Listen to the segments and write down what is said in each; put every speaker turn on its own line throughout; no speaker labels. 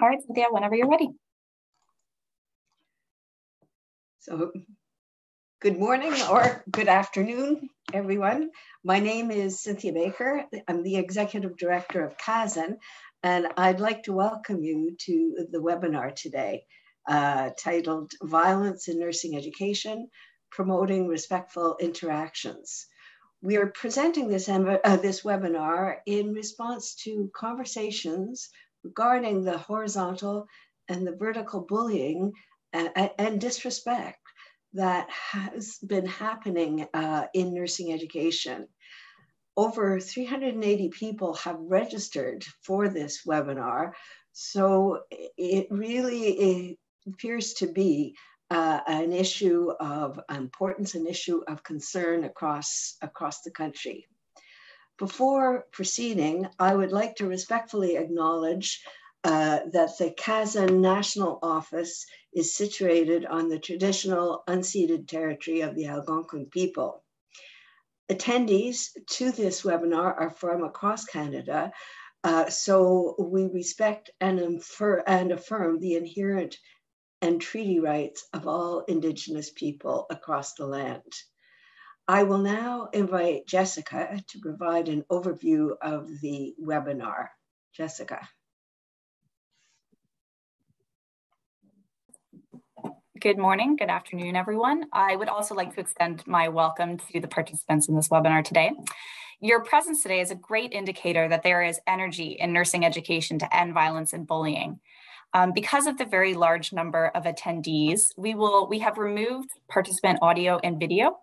All right, Cynthia, whenever you're ready.
So good morning or good afternoon, everyone. My name is Cynthia Baker. I'm the Executive Director of CASN, and I'd like to welcome you to the webinar today uh, titled Violence in Nursing Education, Promoting Respectful Interactions. We are presenting this, uh, this webinar in response to conversations regarding the horizontal and the vertical bullying and, and disrespect that has been happening uh, in nursing education. Over 380 people have registered for this webinar. So it really appears to be uh, an issue of importance, an issue of concern across, across the country. Before proceeding, I would like to respectfully acknowledge uh, that the CASN National Office is situated on the traditional unceded territory of the Algonquin people. Attendees to this webinar are from across Canada, uh, so we respect and, infer, and affirm the inherent and treaty rights of all Indigenous people across the land. I will now invite Jessica to provide an overview of the webinar. Jessica.
Good morning, good afternoon, everyone. I would also like to extend my welcome to the participants in this webinar today. Your presence today is a great indicator that there is energy in nursing education to end violence and bullying. Um, because of the very large number of attendees, we will we have removed participant audio and video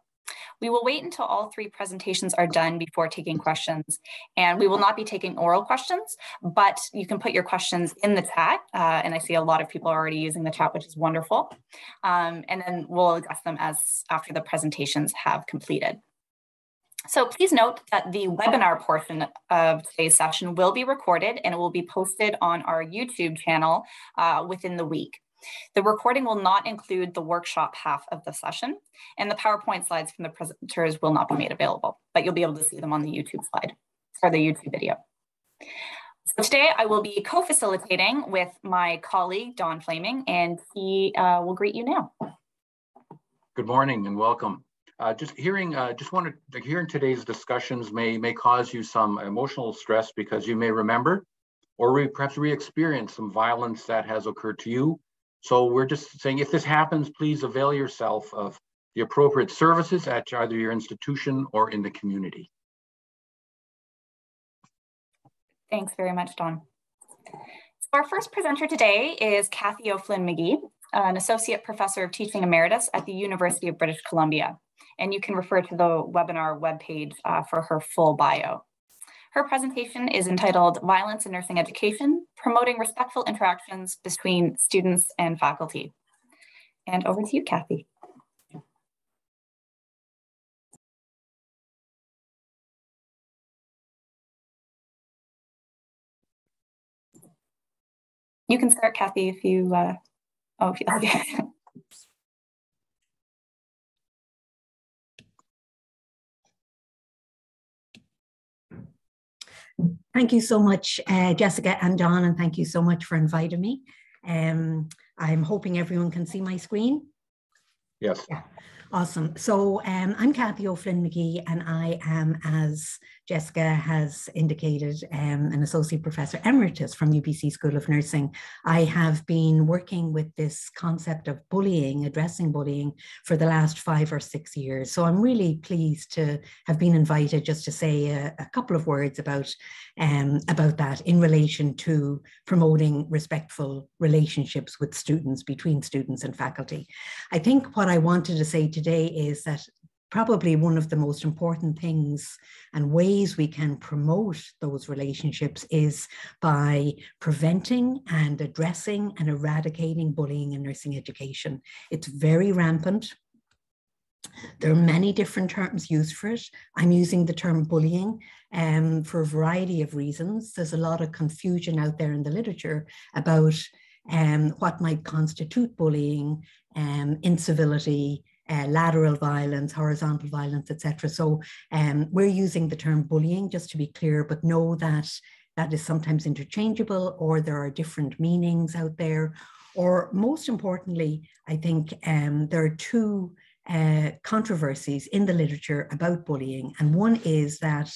we will wait until all three presentations are done before taking questions. And we will not be taking oral questions, but you can put your questions in the chat. Uh, and I see a lot of people are already using the chat, which is wonderful. Um, and then we'll address them as after the presentations have completed. So please note that the webinar portion of today's session will be recorded and it will be posted on our YouTube channel uh, within the week. The recording will not include the workshop half of the session, and the PowerPoint slides from the presenters will not be made available, but you'll be able to see them on the YouTube slide or the YouTube video. So today I will be co-facilitating with my colleague, Don Flaming, and he uh, will greet you now.
Good morning and welcome. Uh, just hearing, uh, just wanted to hearing today's discussions may may cause you some emotional stress because you may remember or re, perhaps re-experience some violence that has occurred to you so we're just saying if this happens, please avail yourself of the appropriate services at either your institution or in the community.
Thanks very much, Don. So our first presenter today is Kathy O'Flynn-Magee, an Associate Professor of Teaching Emeritus at the University of British Columbia. And you can refer to the webinar webpage uh, for her full bio. Her presentation is entitled Violence in Nursing Education, Promoting Respectful Interactions Between Students and Faculty. And over to you, Kathy. You can start, Kathy, if you, uh, oh, okay.
Thank you so much, uh, Jessica and Don, and thank you so much for inviting me. Um, I'm hoping everyone can see my screen.
Yes.
Yeah. Awesome. So um, I'm Kathy O'Flynn-Magee, and I am, as Jessica has indicated, um, an associate professor emeritus from UBC School of Nursing. I have been working with this concept of bullying, addressing bullying, for the last five or six years. So I'm really pleased to have been invited just to say a, a couple of words about um, about that in relation to promoting respectful relationships with students, between students and faculty. I think what I wanted to say today is that probably one of the most important things and ways we can promote those relationships is by preventing and addressing and eradicating bullying in nursing education. It's very rampant. There are many different terms used for it. I'm using the term bullying um, for a variety of reasons. There's a lot of confusion out there in the literature about um, what might constitute bullying, um, incivility, uh, lateral violence, horizontal violence, etc. So um, we're using the term bullying just to be clear, but know that that is sometimes interchangeable or there are different meanings out there. Or most importantly, I think um, there are two uh, controversies in the literature about bullying. And one is that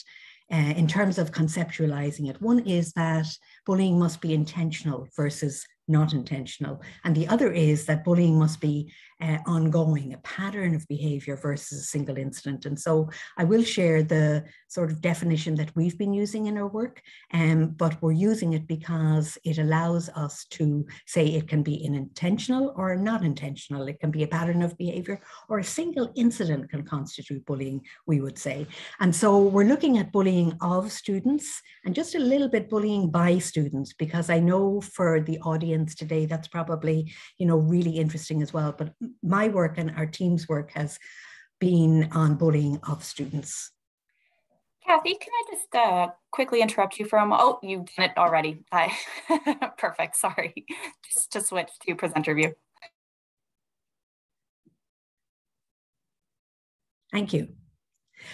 uh, in terms of conceptualizing it. One is that bullying must be intentional versus not intentional. And the other is that bullying must be uh, ongoing, a pattern of behavior versus a single incident. And so I will share the sort of definition that we've been using in our work, um, but we're using it because it allows us to say it can be an intentional or not intentional. It can be a pattern of behavior or a single incident can constitute bullying, we would say. And so we're looking at bullying of students and just a little bit bullying by students, because I know for the audience today, that's probably, you know, really interesting as well. But my work and our team's work has been on bullying of students.
Kathy, can I just uh, quickly interrupt you from, oh, you've done it already. I, perfect, sorry. Just to switch to presenter view.
Thank you.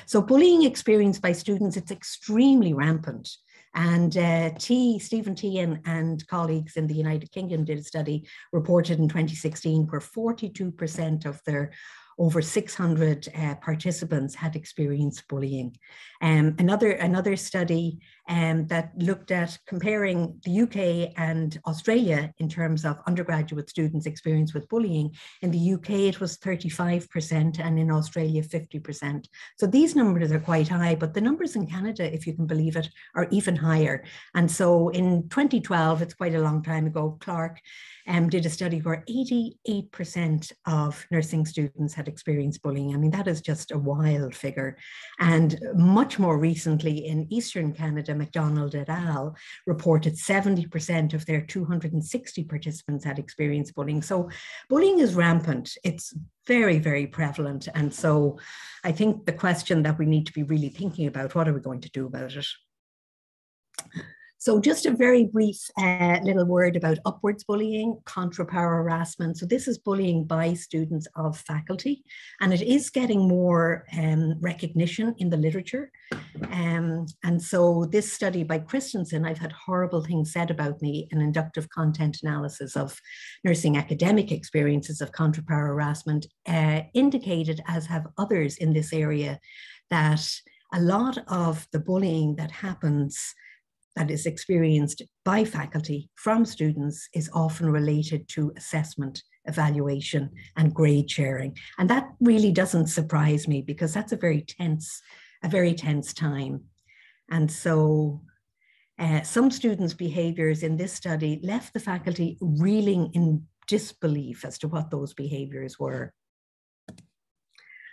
So bullying experienced by students, it's extremely rampant. And uh, Tee, Stephen Tee and, and colleagues in the United Kingdom did a study reported in 2016 where 42% of their over 600 uh, participants had experienced bullying. Um, another, another study um, that looked at comparing the UK and Australia in terms of undergraduate students' experience with bullying. In the UK, it was 35%, and in Australia, 50%. So these numbers are quite high, but the numbers in Canada, if you can believe it, are even higher. And so in 2012, it's quite a long time ago, Clark um, did a study where 88% of nursing students had experienced bullying. I mean, that is just a wild figure. And much more recently in Eastern Canada, McDonald et al. reported 70% of their 260 participants had experienced bullying. So bullying is rampant. It's very, very prevalent. And so I think the question that we need to be really thinking about, what are we going to do about it? So just a very brief uh, little word about upwards bullying, contra power harassment. So this is bullying by students of faculty, and it is getting more um, recognition in the literature. Um, and so this study by Christensen, I've had horrible things said about me, an inductive content analysis of nursing academic experiences of contra power harassment, uh, indicated, as have others in this area, that a lot of the bullying that happens that is experienced by faculty from students is often related to assessment, evaluation, and grade sharing. And that really doesn't surprise me because that's a very tense, a very tense time. And so uh, some students' behaviors in this study left the faculty reeling in disbelief as to what those behaviors were.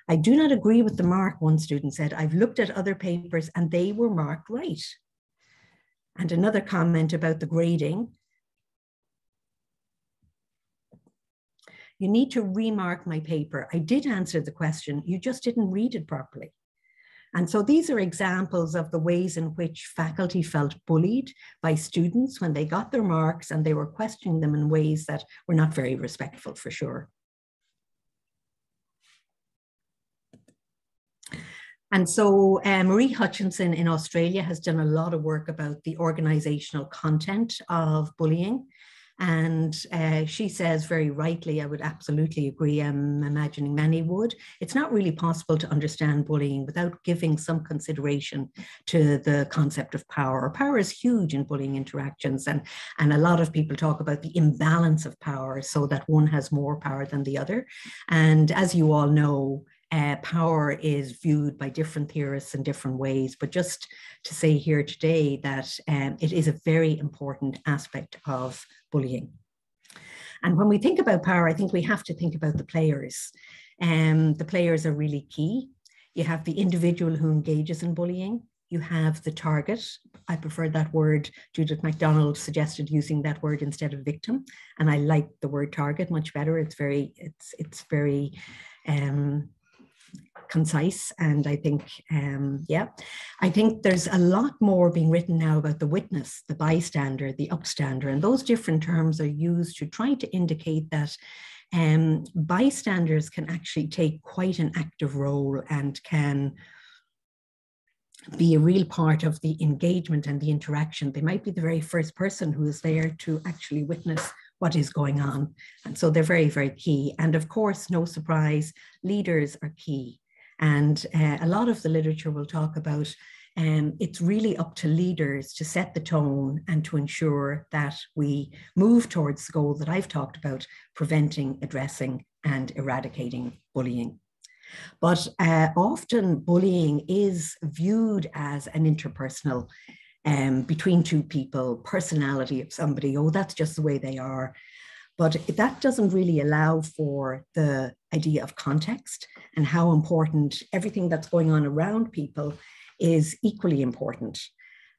I do not agree with the mark, one student said. I've looked at other papers and they were marked right. And another comment about the grading. You need to remark my paper. I did answer the question, you just didn't read it properly. And so these are examples of the ways in which faculty felt bullied by students when they got their marks and they were questioning them in ways that were not very respectful for sure. And so uh, Marie Hutchinson in Australia has done a lot of work about the organizational content of bullying. And uh, she says very rightly, I would absolutely agree, I'm imagining many would. It's not really possible to understand bullying without giving some consideration to the concept of power. Power is huge in bullying interactions, and, and a lot of people talk about the imbalance of power so that one has more power than the other. And as you all know, uh, power is viewed by different theorists in different ways, but just to say here today that um, it is a very important aspect of bullying. And when we think about power, I think we have to think about the players. Um, the players are really key. You have the individual who engages in bullying. You have the target. I prefer that word. Judith McDonald suggested using that word instead of victim, and I like the word target much better. It's very, it's it's very um, concise. And I think, um, yeah, I think there's a lot more being written now about the witness, the bystander, the upstander, and those different terms are used to try to indicate that um, bystanders can actually take quite an active role and can be a real part of the engagement and the interaction. They might be the very first person who is there to actually witness what is going on. And so they're very, very key. And of course, no surprise, leaders are key. And uh, a lot of the literature will talk about um, it's really up to leaders to set the tone and to ensure that we move towards the goal that I've talked about preventing, addressing, and eradicating bullying. But uh, often bullying is viewed as an interpersonal um, between two people, personality of somebody, oh, that's just the way they are. But that doesn't really allow for the idea of context and how important everything that's going on around people is equally important.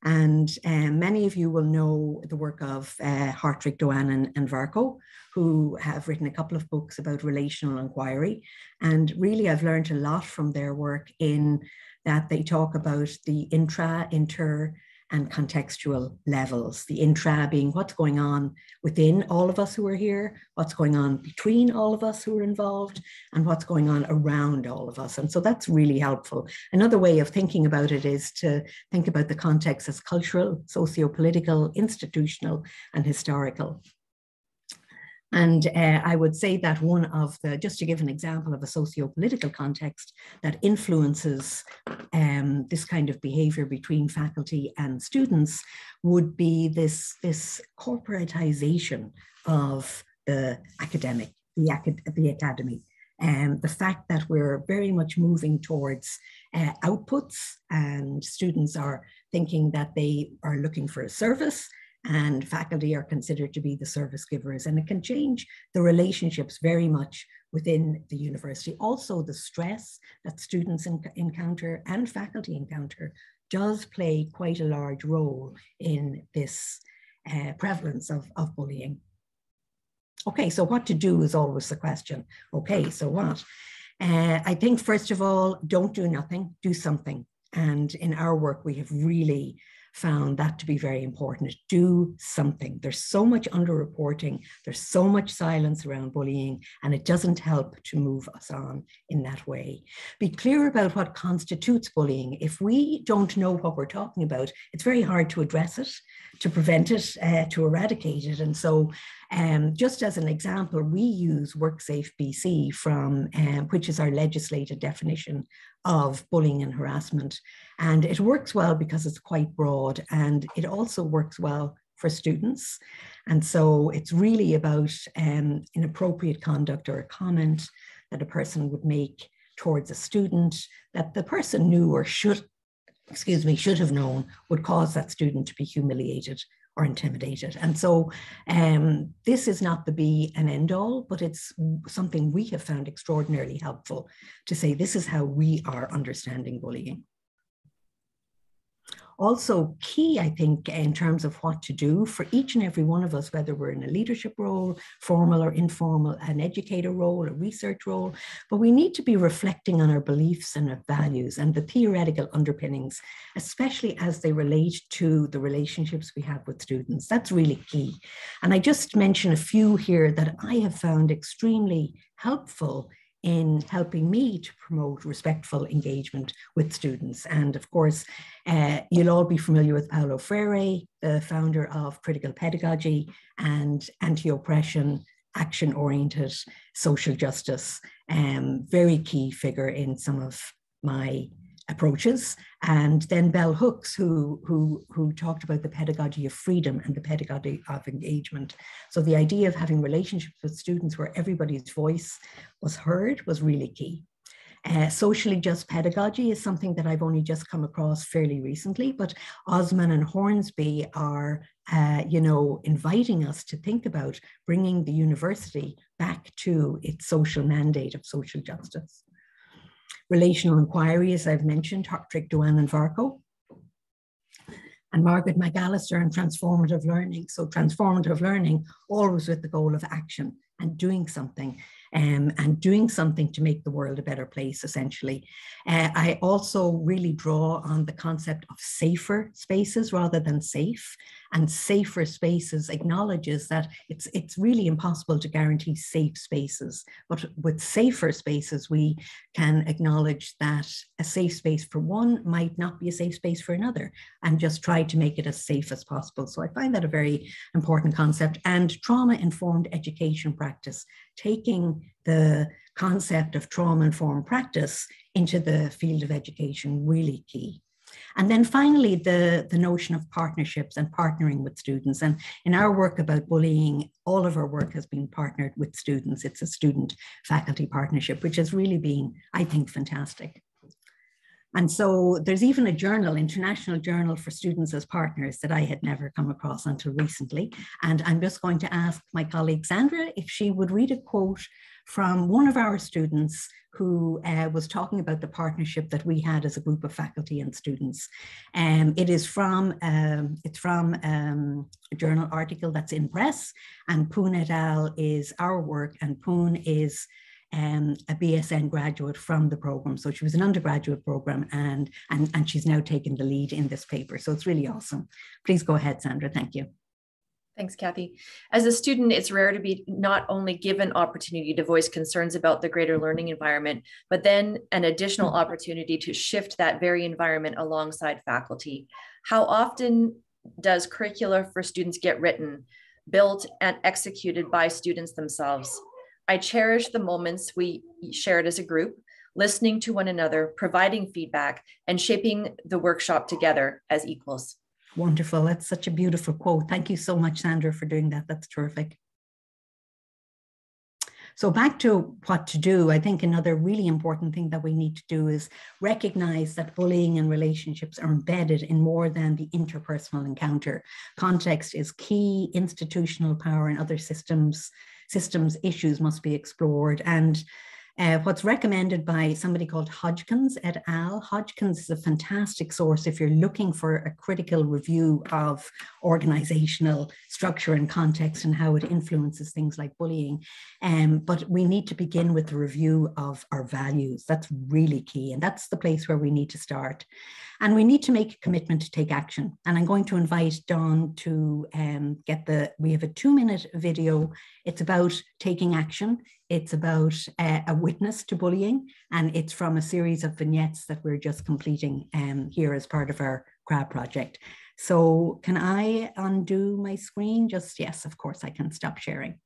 And um, many of you will know the work of uh, Hartrick, Doane, and Varcoe, who have written a couple of books about relational inquiry. And really, I've learned a lot from their work in that they talk about the intra, inter, and contextual levels. The intra being what's going on within all of us who are here, what's going on between all of us who are involved, and what's going on around all of us. And so that's really helpful. Another way of thinking about it is to think about the context as cultural, socio-political, institutional, and historical. And uh, I would say that one of the, just to give an example of a socio-political context that influences um, this kind of behavior between faculty and students would be this, this corporatization of the academic, the, acad the academy. And um, the fact that we're very much moving towards uh, outputs and students are thinking that they are looking for a service and faculty are considered to be the service givers and it can change the relationships very much within the university. Also the stress that students encounter and faculty encounter does play quite a large role in this uh, prevalence of, of bullying. Okay, so what to do is always the question. Okay, so what? Uh, I think first of all, don't do nothing, do something. And in our work, we have really found that to be very important. Do something. There's so much underreporting, there's so much silence around bullying, and it doesn't help to move us on in that way. Be clear about what constitutes bullying. If we don't know what we're talking about, it's very hard to address it, to prevent it, uh, to eradicate it. And so um, just as an example, we use WorkSafe BC from, um, which is our legislated definition of bullying and harassment. And it works well because it's quite broad and it also works well for students. And so it's really about um, inappropriate conduct or a comment that a person would make towards a student that the person knew or should, excuse me, should have known would cause that student to be humiliated or intimidated. And so um, this is not the be and end all, but it's something we have found extraordinarily helpful to say this is how we are understanding bullying also key, I think, in terms of what to do for each and every one of us, whether we're in a leadership role, formal or informal, an educator role, a research role, but we need to be reflecting on our beliefs and our values and the theoretical underpinnings, especially as they relate to the relationships we have with students. That's really key. And I just mention a few here that I have found extremely helpful in helping me to promote respectful engagement with students. And of course, uh, you'll all be familiar with Paulo Freire, the founder of critical pedagogy and anti-oppression, action-oriented social justice, um, very key figure in some of my approaches. And then Bell Hooks, who, who, who talked about the pedagogy of freedom and the pedagogy of engagement. So the idea of having relationships with students where everybody's voice was heard was really key. Uh, socially just pedagogy is something that I've only just come across fairly recently, but Osman and Hornsby are, uh, you know, inviting us to think about bringing the university back to its social mandate of social justice relational inquiry, as I've mentioned, Hartrick, Doane, and Varcoe. And Margaret McAllister and transformative learning. So transformative learning, always with the goal of action and doing something. Um, and doing something to make the world a better place, essentially. Uh, I also really draw on the concept of safer spaces rather than safe. And safer spaces acknowledges that it's, it's really impossible to guarantee safe spaces. But with safer spaces, we can acknowledge that a safe space for one might not be a safe space for another and just try to make it as safe as possible. So I find that a very important concept. And trauma informed education practice, taking the concept of trauma informed practice into the field of education, really key. And then finally, the, the notion of partnerships and partnering with students. And in our work about bullying, all of our work has been partnered with students. It's a student faculty partnership, which has really been, I think, fantastic. And so there's even a journal, International Journal for Students as Partners, that I had never come across until recently. And I'm just going to ask my colleague Sandra if she would read a quote from one of our students who uh, was talking about the partnership that we had as a group of faculty and students. Um, it is from, um, it's from um, a journal article that's in press and Poon et al. is our work and Poon is um, a BSN graduate from the program. So she was an undergraduate program and, and, and she's now taken the lead in this paper. So it's really awesome. Please go ahead, Sandra. Thank you.
Thanks, Kathy. As a student, it's rare to be not only given opportunity to voice concerns about the greater learning environment, but then an additional opportunity to shift that very environment alongside faculty. How often does curricula for students get written, built, and executed by students themselves? I cherish the moments we shared as a group, listening to one another, providing feedback, and shaping the workshop together as equals.
Wonderful. That's such a beautiful quote. Thank you so much, Sandra, for doing that. That's terrific. So back to what to do, I think another really important thing that we need to do is recognize that bullying and relationships are embedded in more than the interpersonal encounter. Context is key, institutional power and other systems, systems issues must be explored. And uh, what's recommended by somebody called Hodgins et al. Hodgins is a fantastic source if you're looking for a critical review of organizational structure and context and how it influences things like bullying. Um, but we need to begin with the review of our values. That's really key. And that's the place where we need to start. And we need to make a commitment to take action. And I'm going to invite Don to um, get the, we have a two minute video. It's about taking action. It's about uh, a witness to bullying, and it's from a series of vignettes that we're just completing um, here as part of our CRAB project. So can I undo my screen? Just yes, of course I can stop sharing.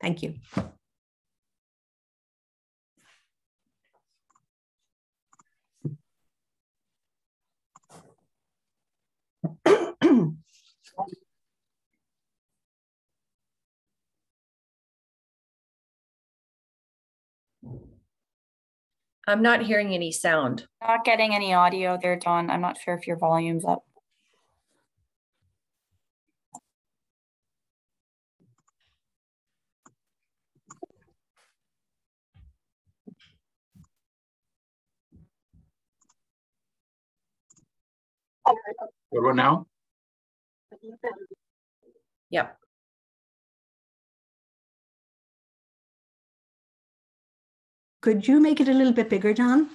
Thank you.
I'm not hearing any sound.
Not getting any audio there, Don. I'm not sure if your volume's up.
What about now?
Yep.
Could you make it a little bit bigger, John?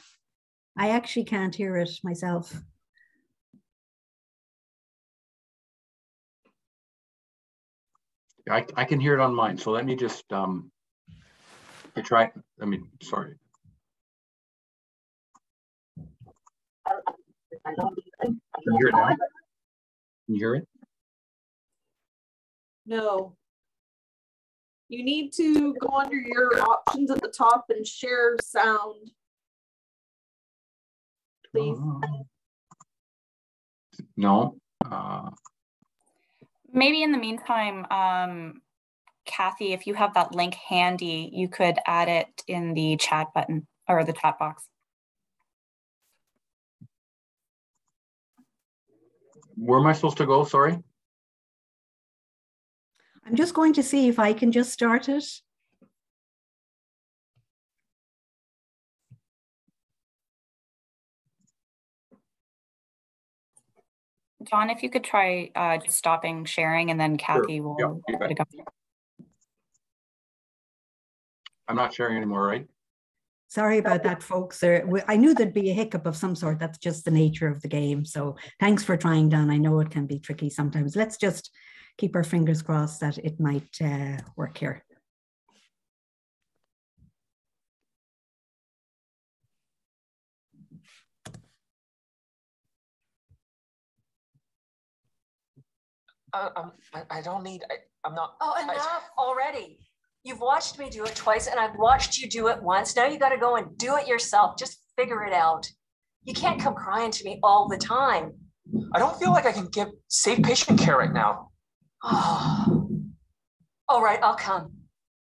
I actually can't hear it myself.
I, I can hear it on mine. So let me just, um, I try, I mean, sorry. Can you hear it now? Can you hear it?
No. You need to go under your options at the top and share sound. Please.
Uh, no. Uh,
Maybe in the meantime, um, Kathy, if you have that link handy, you could add it in the chat button or the chat box.
where am I supposed to go? Sorry.
I'm just going to see if I can just start it.
John, if you could try uh, just stopping sharing and then Kathy
Sure.
will
Yeah, you bet.
up.
I'm not sharing anymore, right?
Sorry about that, folks. I knew there'd be a hiccup of some sort. That's just the nature of the game. So thanks for trying, Don. I know it can be tricky sometimes. Let's just keep our fingers crossed that it might uh, work here.
Uh, um, I, I don't need, I, I'm not.
Oh,
I-
enough already. You've watched me do it twice and I've watched you do it once. Now you got to go and do it yourself. Just figure it out. You can't come crying to me all the time.
I don't feel like I can give safe patient care right now.
Oh. All right, I'll come.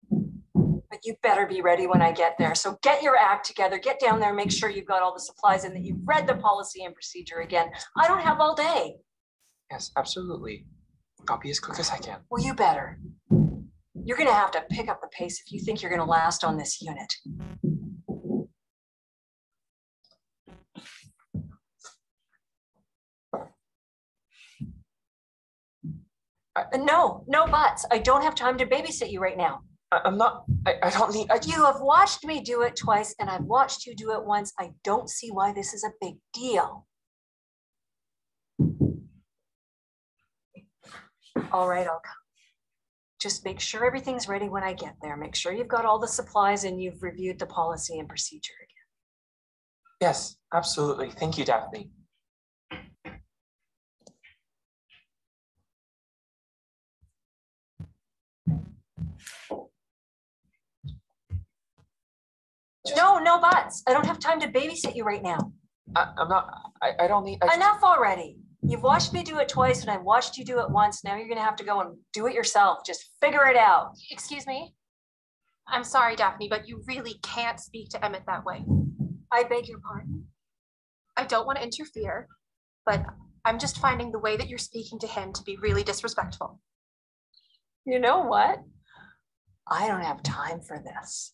But you better be ready when I get there. So get your act together, get down there, make sure you've got all the supplies and that you've read the policy and procedure again. I don't have all day.
Yes, absolutely. I'll be as quick as I can.
Well, you better. You're going to have to pick up the pace if you think you're going to last on this unit. Uh, no, no buts. I don't have time to babysit you right now.
I, I'm not, I, I don't need, I,
You have watched me do it twice and I've watched you do it once. I don't see why this is a big deal. All right, I'll come. Just make sure everything's ready when I get there. Make sure you've got all the supplies and you've reviewed the policy and procedure again.
yes, absolutely. Thank you, Daphne.
No, no buts. I don't have time to babysit you right now.
I, I'm not, I, I don't need, I,
Enough already. You've watched me do it twice and I've watched you do it once. Now you're gonna have to go and do it yourself. Just figure it out.
Excuse me? I'm sorry, Daphne, but you really can't speak to Emmett that way.
I beg your pardon.
I don't want to interfere, but I'm just finding the way that you're speaking to him to be really disrespectful.
You know what? I don't have time for this.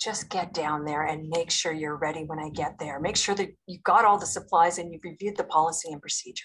Just get down there and make sure you're ready when I get there. Make sure that you've got all the supplies and you've reviewed the policy and procedure.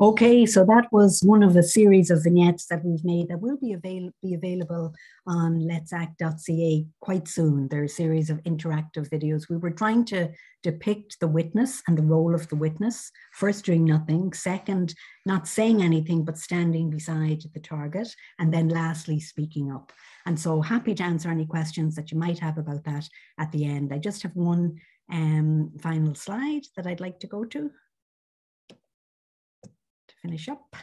Okay, so that was one of a series of vignettes that we've made that will be, avail be available on let'sact.ca quite soon. There are a series of interactive videos. We were trying to depict the witness and the role of the witness, first doing nothing, second, not saying anything, but standing beside the target, and then lastly, speaking up. And so happy to answer any questions that you might have about that at the end. I just have one um, final slide that I'd like to go to finish up.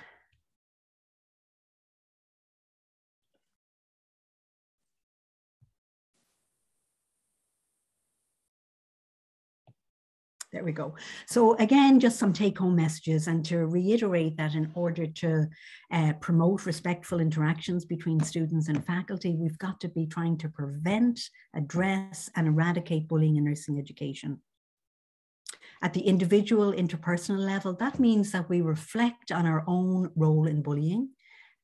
There we go. So again, just some take home messages and to reiterate that in order to uh, promote respectful interactions between students and faculty, we've got to be trying to prevent, address and eradicate bullying in nursing education. At the individual interpersonal level, that means that we reflect on our own role in bullying.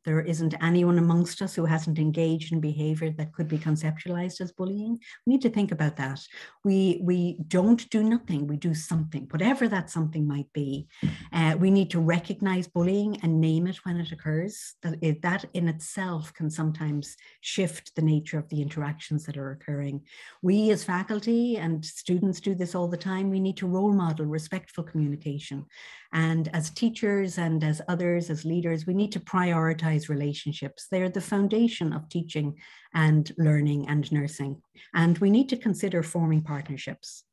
There isn't anyone amongst us who hasn't engaged in behavior that could be conceptualized as bullying. We need to think about that. We, we don't do nothing, we do something, whatever that something might be. Uh, we need to recognize bullying and name it when it occurs. That, it, that in itself can sometimes shift the nature of the interactions that are occurring. We as faculty and students do this all the time. We need to role model respectful communication. And as teachers and as others, as leaders, we need to prioritize relationships. They're the foundation of teaching and learning and nursing. And we need to consider forming partnerships.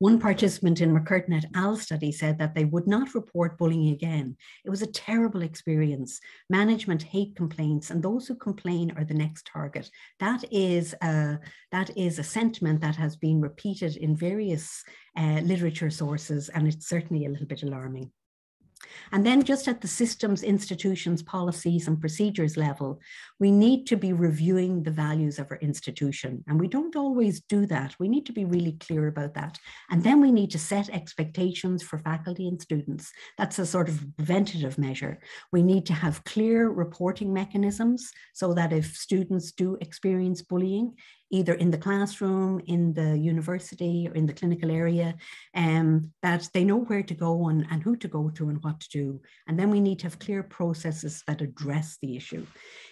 One participant in MacCurtain et al. study said that they would not report bullying again. It was a terrible experience. Management hate complaints, and those who complain are the next target. That is a, that is a sentiment that has been repeated in various uh, literature sources, and it's certainly a little bit alarming. And then just at the systems, institutions, policies and procedures level, we need to be reviewing the values of our institution. And we don't always do that. We need to be really clear about that. And then we need to set expectations for faculty and students. That's a sort of preventative measure. We need to have clear reporting mechanisms so that if students do experience bullying, either in the classroom, in the university, or in the clinical area, um, that they know where to go and, and who to go to and what to do. And then we need to have clear processes that address the issue.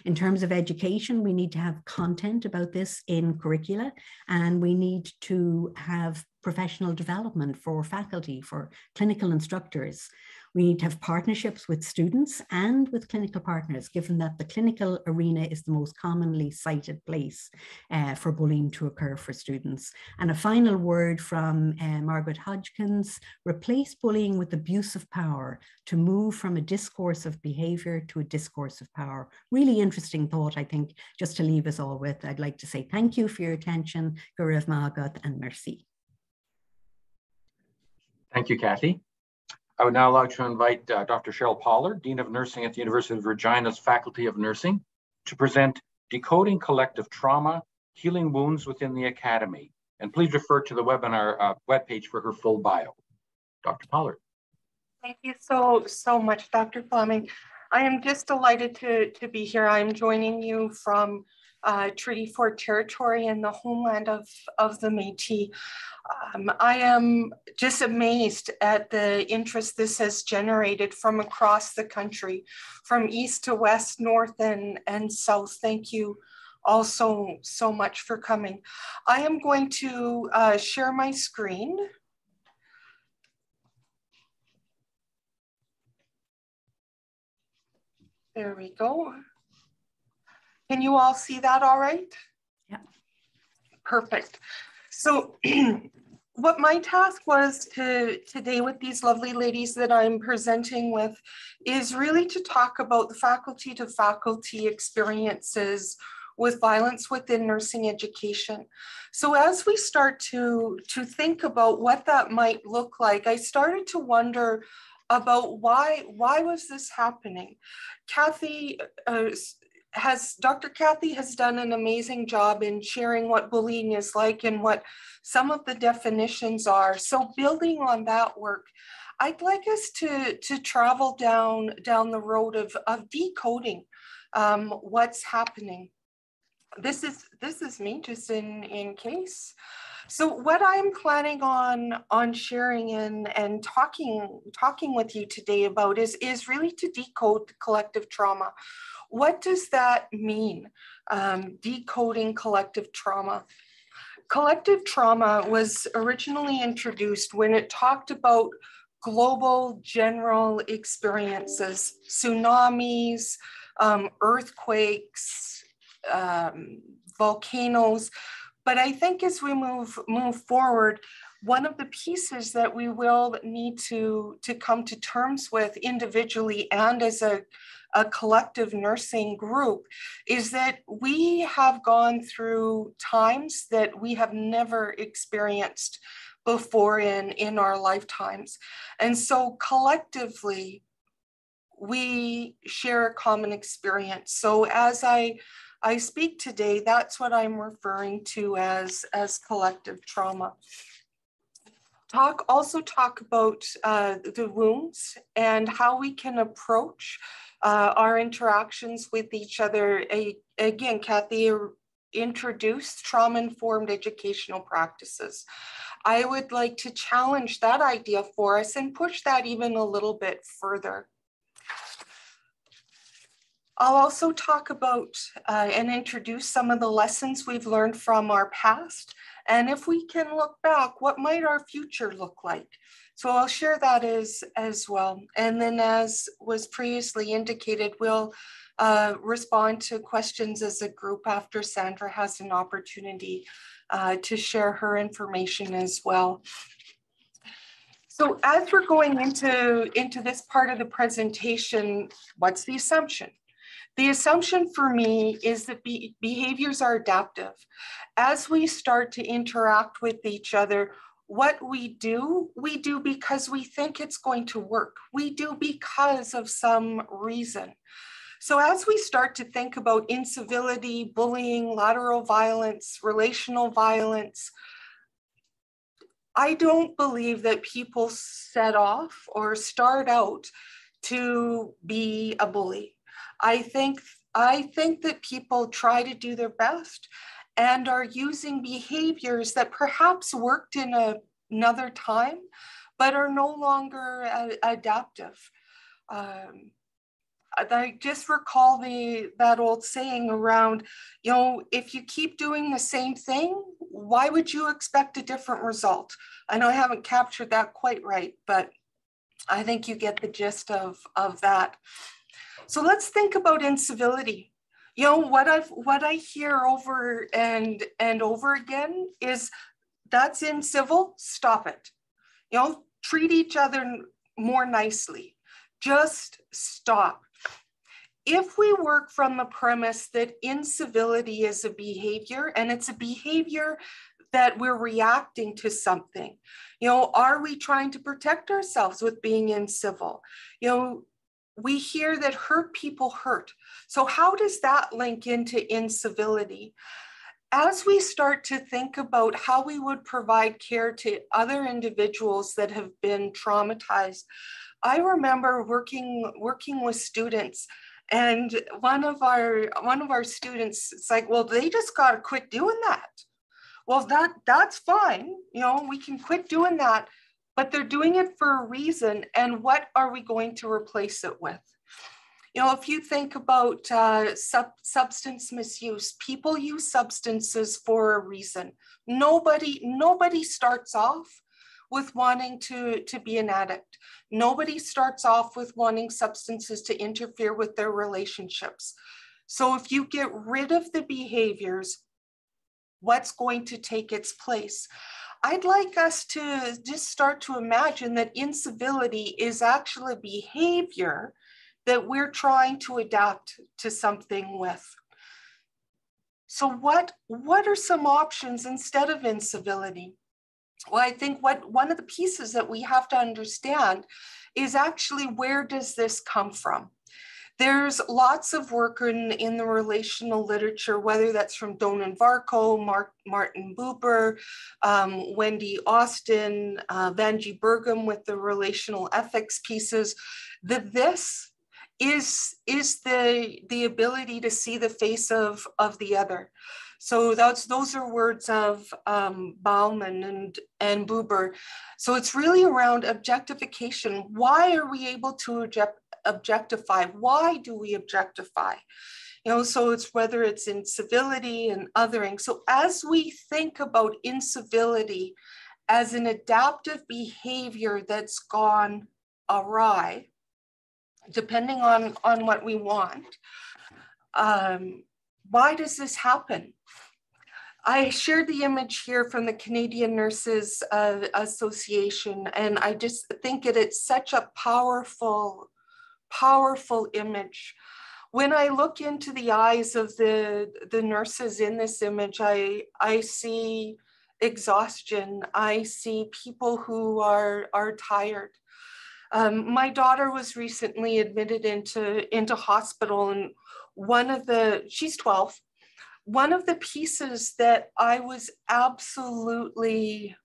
In terms of education, we need to have content about this in curricula, and we need to have professional development for faculty, for clinical instructors. We need to have partnerships with students and with clinical partners, given that the clinical arena is the most commonly cited place uh, for bullying to occur for students. And a final word from uh, Margaret Hodgins, replace bullying with abuse of power to move from a discourse of behavior to a discourse of power. Really interesting thought, I think, just to leave us all with. I'd like to say thank you for your attention, Gurav Mahagat, and merci.
Thank you, Kathy. I would now like to invite uh, Dr. Cheryl Pollard, Dean of Nursing at the University of Regina's Faculty of Nursing, to present Decoding Collective Trauma, Healing Wounds Within the Academy. And please refer to the webinar uh, webpage for her full bio. Dr. Pollard.
Thank you so, so much, Dr. Flaming. I am just delighted to, to be here. I'm joining you from uh, Treaty 4 territory and the homeland of, of the Métis. Um, I am just amazed at the interest this has generated from across the country, from east to west, north and, and south. Thank you all so, so much for coming. I am going to uh, share my screen. There we go. Can you all see that all right?
Yeah.
Perfect. So what my task was to today with these lovely ladies that I'm presenting with is really to talk about the faculty to faculty experiences with violence within nursing education. So as we start to, to think about what that might look like, I started to wonder about why, why was this happening? Kathy uh, has Dr. Kathy has done an amazing job in sharing what bullying is like and what some of the definitions are. So building on that work, I'd like us to, to travel down, down the road of, of decoding um, what's happening. This is, this is me just in, in case. So what I'm planning on on sharing and and talking talking with you today about is is really to decode collective trauma. What does that mean? Um, decoding collective trauma. Collective trauma was originally introduced when it talked about global general experiences, tsunamis, um, earthquakes, um, volcanoes. But I think as we move, move forward, one of the pieces that we will need to, to come to terms with individually and as a, a collective nursing group is that we have gone through times that we have never experienced before in, in our lifetimes. And so collectively, we share a common experience. So as I I speak today, that's what I'm referring to as, as collective trauma. Talk also talk about uh, the wounds and how we can approach uh, our interactions with each other. Again, Kathy introduced trauma-informed educational practices. I would like to challenge that idea for us and push that even a little bit further. I'll also talk about uh, and introduce some of the lessons we've learned from our past. And if we can look back, what might our future look like? So I'll share that as, as well. And then as was previously indicated, we'll uh, respond to questions as a group after Sandra has an opportunity uh, to share her information as well. So as we're going into, into this part of the presentation, what's the assumption? The assumption for me is that be behaviors are adaptive. As we start to interact with each other, what we do, we do because we think it's going to work. We do because of some reason. So as we start to think about incivility, bullying, lateral violence, relational violence, I don't believe that people set off or start out to be a bully. I think I think that people try to do their best and are using behaviors that perhaps worked in a, another time, but are no longer uh, adaptive. Um, I just recall the that old saying around, you know, if you keep doing the same thing, why would you expect a different result? I know I haven't captured that quite right, but I think you get the gist of, of that. So let's think about incivility. You know, what I've what I hear over and and over again is that's in civil stop it. You know, treat each other more nicely. Just stop if we work from the premise that incivility is a behavior and it's a behavior that we're reacting to something, you know, are we trying to protect ourselves with being incivil? You know, we hear that hurt people hurt. So, how does that link into incivility? As we start to think about how we would provide care to other individuals that have been traumatized, I remember working working with students and one of our one of our students it's like well they just got to quit doing that well that that's fine you know we can quit doing that but they're doing it for a reason and what are we going to replace it with you know if you think about uh, sub- substance misuse people use substances for a reason nobody nobody starts off with wanting to, to be an addict. Nobody starts off with wanting substances to interfere with their relationships. So if you get rid of the behaviors, what's going to take its place? I'd like us to just start to imagine that incivility is actually behavior that we're trying to adapt to something with. So what, what are some options instead of incivility? well, I think what one of the pieces that we have to understand is actually where does this come from? There's lots of work in, in the relational literature, whether that's from Doane and Varcoe, Mark, Martin Buber, um, Wendy Austin, uh, Bergum with the relational ethics pieces, that this is, is the, the ability to see the face of, of the other. So that's those are words of um, Bauman and and Buber. So it's really around objectification. Why are we able to object, objectify? Why do we objectify? You know, so it's whether it's incivility and othering. So as we think about incivility as an adaptive behavior that's gone awry, depending on on what we want. Um, why does this happen? I shared the image here from the Canadian Nurses uh, Association, and I just think it, it's such a powerful, powerful image. When I look into the eyes of the, the nurses in this image, I, I see exhaustion. I see people who are, are tired. Um, my daughter was recently admitted into, into hospital, and one of the, she's 12, one of the pieces that I was absolutely,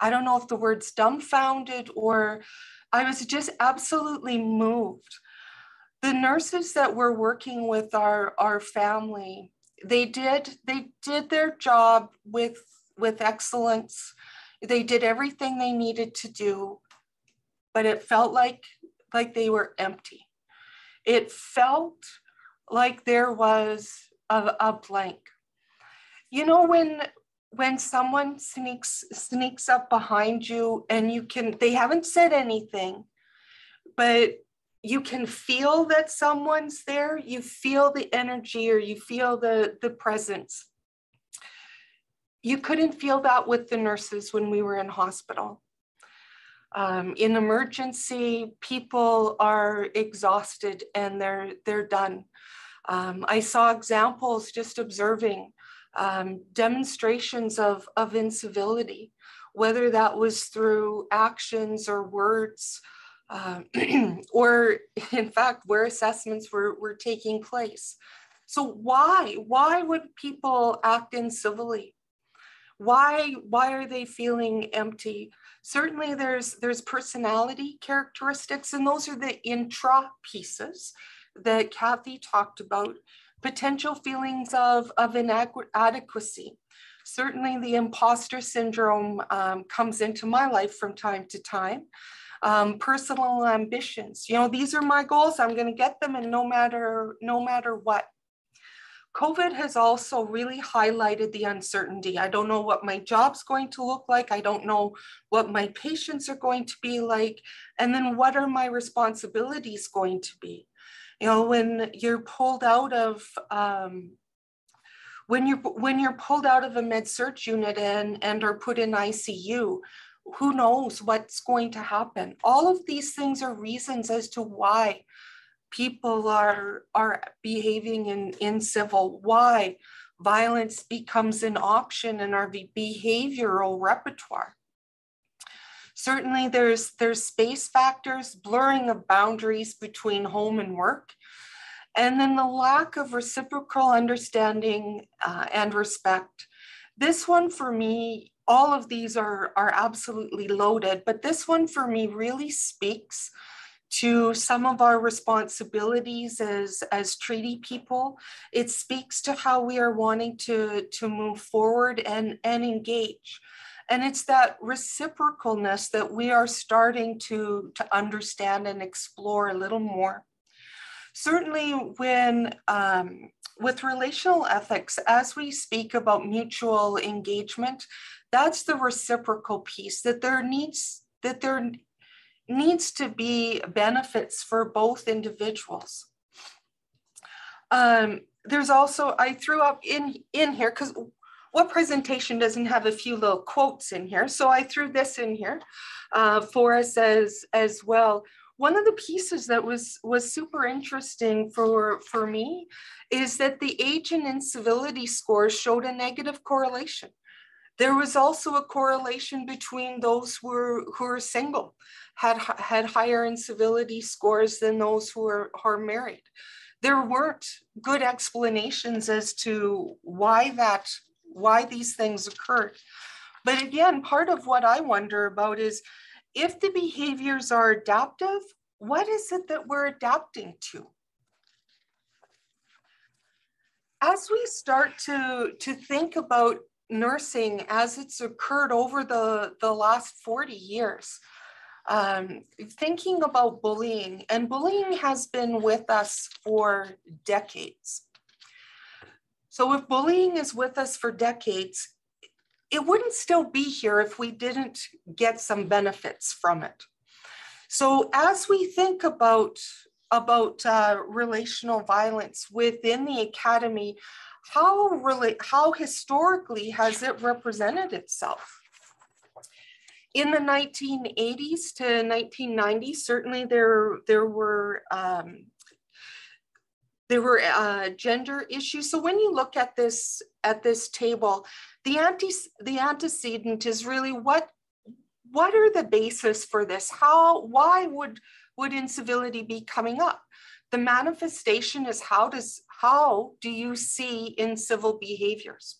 I don't know if the word's dumbfounded or I was just absolutely moved. The nurses that were working with our, our family, they did they did their job with with excellence. They did everything they needed to do, but it felt like like they were empty. It felt like there was of a blank. You know, when when someone sneaks sneaks up behind you and you can they haven't said anything, but you can feel that someone's there, you feel the energy or you feel the, the presence. You couldn't feel that with the nurses when we were in hospital. Um, in emergency, people are exhausted and they're they're done. Um, I saw examples just observing um, demonstrations of, of incivility, whether that was through actions or words, uh, or in fact, where assessments were, were taking place. So why, why would people act incivilly? Why, why are they feeling empty? Certainly there's, there's personality characteristics and those are the intra pieces that Kathy talked about. potential feelings of, of inadequacy. Certainly the imposter syndrome um, comes into my life from time to time. Um, personal ambitions, you know, these are my goals, I'm gonna get them and no matter, no matter what. COVID has also really highlighted the uncertainty. I don't know what my job's going to look like. I don't know what my patients are going to be like. And then what are my responsibilities going to be? You know, when you're pulled out of, um, when you're when you're pulled out of a med surg unit and and are put in ICU, who knows what's going to happen? All of these things are reasons as to why people are are behaving in in civil why violence becomes an option in our behavioral repertoire certainly there's there's space factors blurring of boundaries between home and work and then the lack of reciprocal understanding uh, and respect this one for me all of these are are absolutely loaded but this one for me really speaks to some of our responsibilities as, as treaty people. It speaks to how we are wanting to, to move forward and, and engage. And it's that reciprocalness that we are starting to, to understand and explore a little more. Certainly when, um, with relational ethics, as we speak about mutual engagement, that's the reciprocal piece that there needs, that there needs to be benefits for both individuals. Um, there's also, I threw up in, in here, because what presentation doesn't have a few little quotes in here? So I threw this in here uh, for us as, as well. One of the pieces that was, was super interesting for, for me is that the age and incivility scores showed a negative correlation. There was also a correlation between those who were, who were single had, had higher incivility scores than those who are, who are married. There weren't good explanations as to why that, why these things occurred. But again, part of what I wonder about is if the behaviors are adaptive, what is it that we're adapting to? As we start to, to think about nursing as it's occurred over the, the last 40 years, um, thinking about bullying, and bullying has been with us for decades. So if bullying is with us for decades, it wouldn't still be here if we didn't get some benefits from it. So as we think about, about uh, relational violence within the academy, how, really, how historically has it represented itself? in the 1980s to 1990s, certainly there, there were um, there were uh, gender issues. So when you look at this at this table, the anti the antecedent is really what what are the basis for this? How why would would incivility be coming up? The manifestation is how does how do you see incivil behaviors?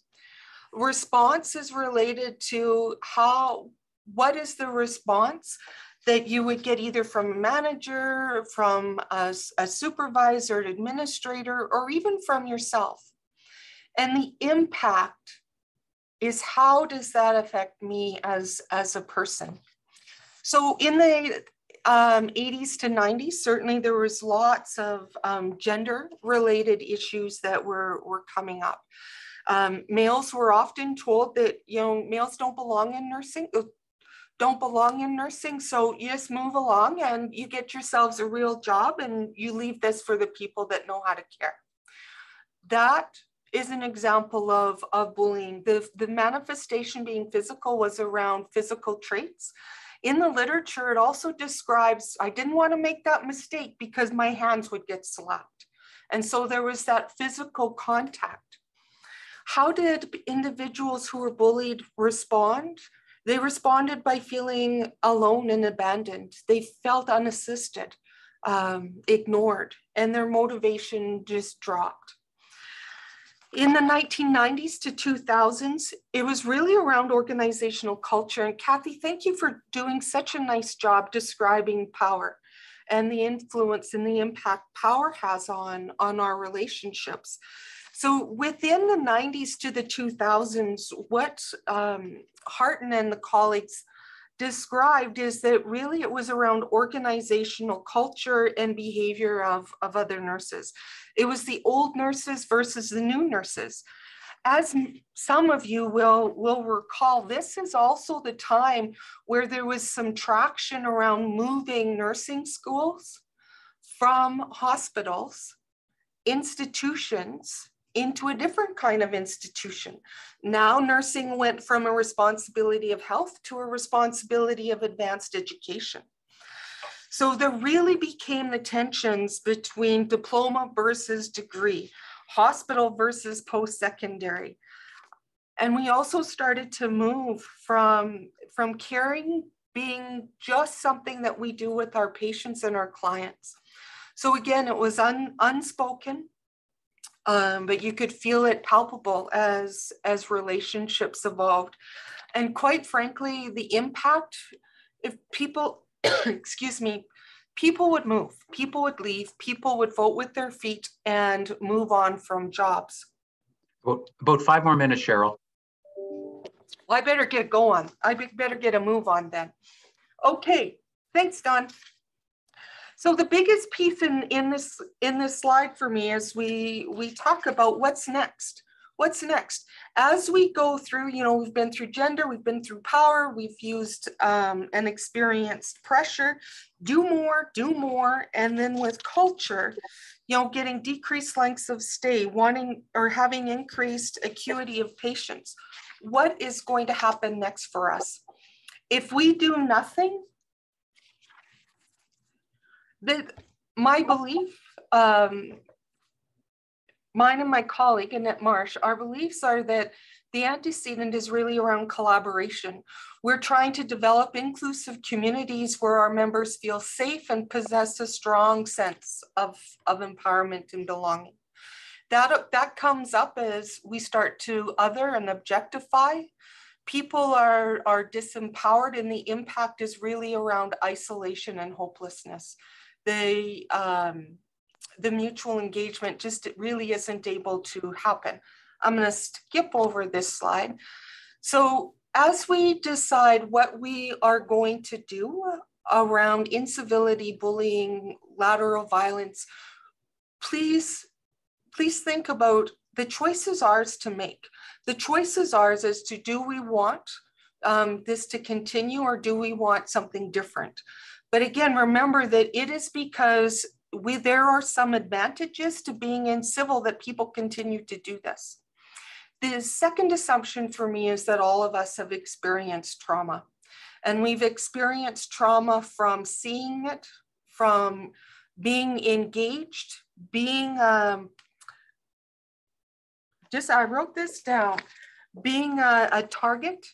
Response is related to how what is the response that you would get either from a manager, from a, a supervisor, an administrator, or even from yourself? And the impact is how does that affect me as, as a person? So in the um, 80s to 90s, certainly there was lots of um, gender related issues that were, were coming up. Um, males were often told that, you know, males don't belong in nursing, don't belong in nursing. So you just move along and you get yourselves a real job and you leave this for the people that know how to care. That is an example of, of bullying. The, the manifestation being physical was around physical traits. In the literature, it also describes, I didn't want to make that mistake because my hands would get slapped. And so there was that physical contact. How did individuals who were bullied respond? They responded by feeling alone and abandoned. They felt unassisted, um, ignored, and their motivation just dropped. In the 1990s to 2000s, it was really around organizational culture. And Kathy, thank you for doing such a nice job describing power and the influence and the impact power has on, on our relationships. So within the 90s to the 2000s, what um, Harton and the colleagues described is that really it was around organizational culture and behavior of, of other nurses. It was the old nurses versus the new nurses. As some of you will, will recall, this is also the time where there was some traction around moving nursing schools from hospitals, institutions, into a different kind of institution. Now nursing went from a responsibility of health to a responsibility of advanced education. So there really became the tensions between diploma versus degree, hospital versus post-secondary. And we also started to move from, from caring being just something that we do with our patients and our clients. So again, it was un, unspoken, um, but you could feel it palpable as as relationships evolved. And quite frankly the impact if people excuse me people would move people would leave people would vote with their feet and move on from jobs.
About, about five more minutes cheryl.
Well i better get going. I better get a move on then. Okay thanks don so the biggest piece in, in this in this slide for me is we we talk about what's next. What's next? As we go through, you know, we've been through gender, we've been through power, we've used um, and experienced pressure, do more, do more. And then with culture, you know, getting decreased lengths of stay, wanting or having increased acuity of patients. What is going to happen next for us? If we do nothing, the, my belief, um, mine and my colleague, Annette Marsh, our beliefs are that the antecedent is really around collaboration. We're trying to develop inclusive communities where our members feel safe and possess a strong sense of, of empowerment and belonging. That, that comes up as we start to other and objectify. People are, are disempowered and the impact is really around isolation and hopelessness the um, the mutual engagement just really isn't able to happen. I'm going to skip over this slide. So as we decide what we are going to do around incivility, bullying, lateral violence, please, please think about the choices ours to make. The choices ours as to do we want um, this to continue or do we want something different? But again, remember that it is because we there are some advantages to being in civil that people continue to do this. The second assumption for me is that all of us have experienced trauma. And we've experienced trauma from seeing it, from being engaged, being, um, just I wrote this down, being a, a target,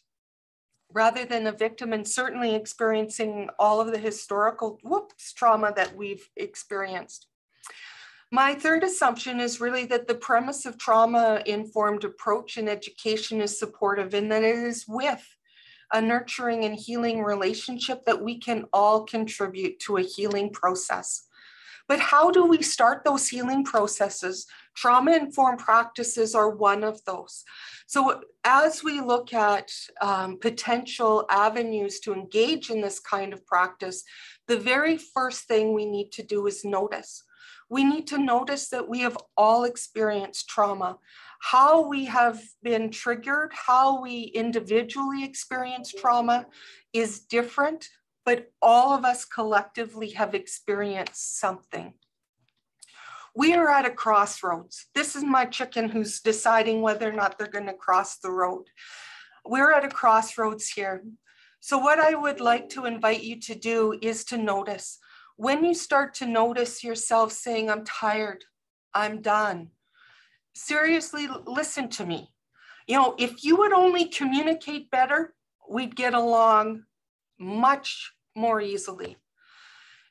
rather than a victim and certainly experiencing all of the historical whoops, trauma that we've experienced. My third assumption is really that the premise of trauma informed approach in education is supportive and that it is with a nurturing and healing relationship that we can all contribute to a healing process. But how do we start those healing processes? Trauma informed practices are one of those. So, as we look at um, potential avenues to engage in this kind of practice, the very first thing we need to do is notice. We need to notice that we have all experienced trauma. How we have been triggered, how we individually experience trauma is different but all of us collectively have experienced something. We are at a crossroads. This is my chicken who's deciding whether or not they're going to cross the road. We're at a crossroads here. So, what I would like to invite you to do is to notice. When you start to notice yourself saying, I'm tired, I'm done, seriously listen to me. You know, if you would only communicate better, we'd get along much more easily.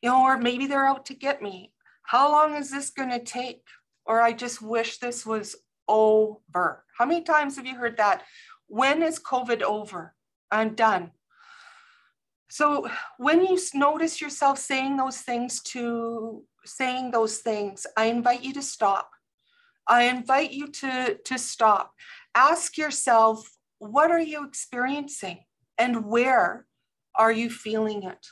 You know, or maybe they're out to get me. How long is this going to take? Or I just wish this was over. How many times have you heard that? When is COVID over? I'm done. So when you notice yourself saying those things to saying those things, I invite you to stop. I invite you to, to stop. Ask yourself, what are you experiencing and where are you feeling it?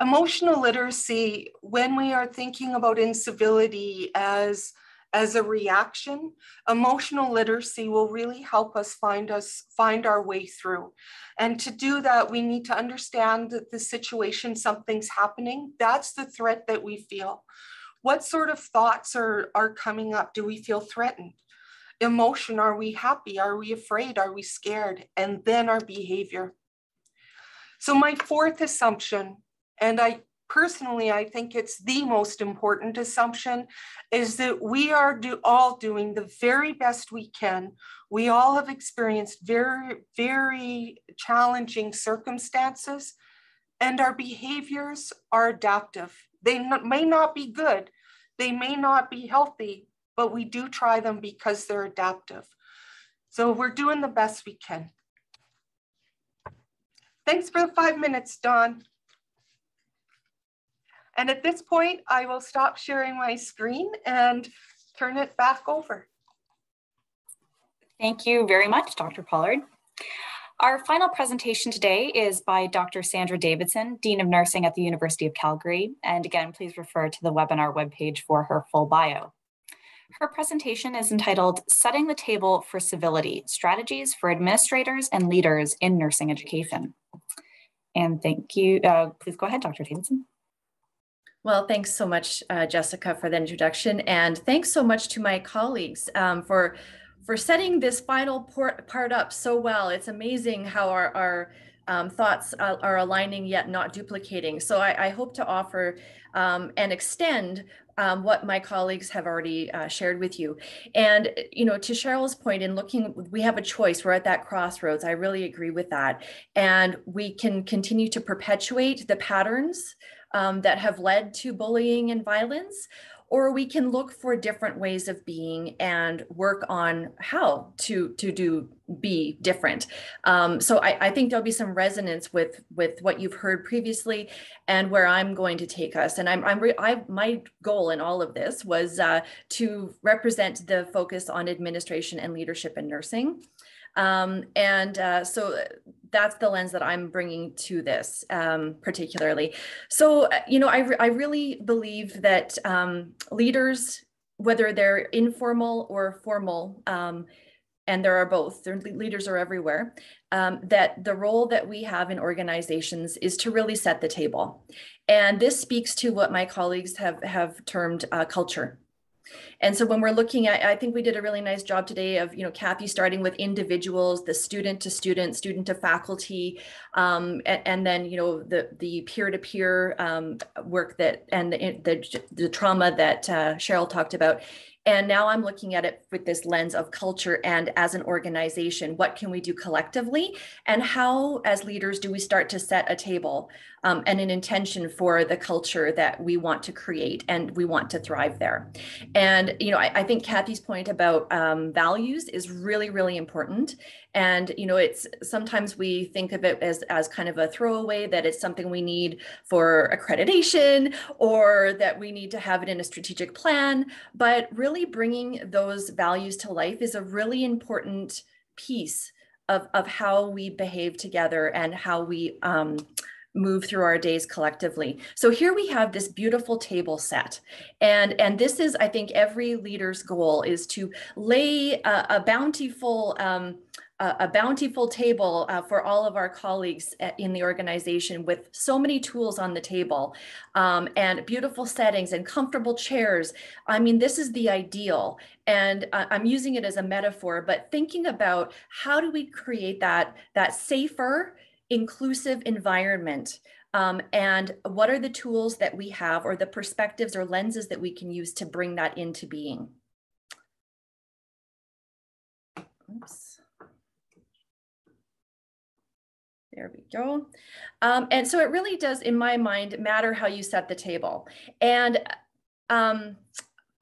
Emotional literacy, when we are thinking about incivility as as a reaction, emotional literacy will really help us find us find our way through. And to do that, we need to understand that the situation, something's happening. That's the threat that we feel. What sort of thoughts are, are coming up? Do we feel threatened? Emotion, are we happy? Are we afraid? Are we scared? And then our behavior. So my fourth assumption, and I personally, I think it's the most important assumption is that we are do, all doing the very best we can. We all have experienced very, very challenging circumstances, and our behaviors are adaptive. They may not be good, they may not be healthy, but we do try them because they're adaptive. So we're doing the best we can. Thanks for the five minutes, Don. And at this point, I will stop sharing my screen and turn it back over.
Thank you very much, Dr. Pollard. Our final presentation today is by Dr. Sandra Davidson, Dean of Nursing at the University of Calgary. And again, please refer to the webinar webpage for her full bio. Her presentation is entitled Setting the Table for Civility, Strategies for Administrators and Leaders in Nursing Education. And thank you. Uh, please go ahead, Dr. Davidson.
Well, thanks so much, uh, Jessica, for the introduction. And thanks so much to my colleagues um, for, for setting this final part up so well. It's amazing how our, our um, thoughts are, are, aligning yet not duplicating. So I, I hope to offer um, and extend um, what my colleagues have already uh, shared with you. And, you know, to Cheryl's point in looking, we have a choice. We're at that crossroads. I really agree with that. And we can continue to perpetuate the patterns um, that have led to bullying and violence, or we can look for different ways of being and work on how to to do be different. Um, so I, I, think there'll be some resonance with with what you've heard previously and where I'm going to take us. And I'm I'm re- I, my goal in all of this was uh, to represent the focus on administration and leadership in nursing. Um, and uh, so that's the lens that I'm bringing to this um, particularly. So, uh, you know, I, re I really believe that um, leaders, whether they're informal or formal, um, and there are both, their leaders are everywhere, um, that the role that we have in organizations is to really set the table. And this speaks to what my colleagues have, have termed uh, culture. And so when we're looking at, I think we did a really nice job today of, you know, Kathy starting with individuals, the student to student, student to faculty, um, and, and, then, you know, the the peer-to-peer um, work that and the, the, the trauma that uh, Cheryl talked about. And now I'm looking at it with this lens of culture and as an organization, what can we do collectively? And how, as leaders, do we start to set a table um, and an intention for the culture that we want to create and we want to thrive there. And, you know, I, I think Kathy's point about um, values is really, really important. And, you know, it's sometimes we think of it as, as kind of a throwaway that it's something we need for accreditation or that we need to have it in a strategic plan. But really bringing those values to life is a really important piece of, of how we behave together and how we um, move through our days collectively. So here we have this beautiful table set. And, and this is, I think, every leader's goal is to lay a, a bountiful um, a, bountiful table uh, for all of our colleagues uh, in the organization with so many tools on the table um, and beautiful settings and comfortable chairs. I mean, this is the ideal. And uh, I'm using it as a metaphor, but thinking about how do we create that, that safer, inclusive environment um, and what are the tools that we have or the perspectives or lenses that we can use to bring that into being Oops. There we go. Um, and so it really does, in my mind, matter how you set the table. And um,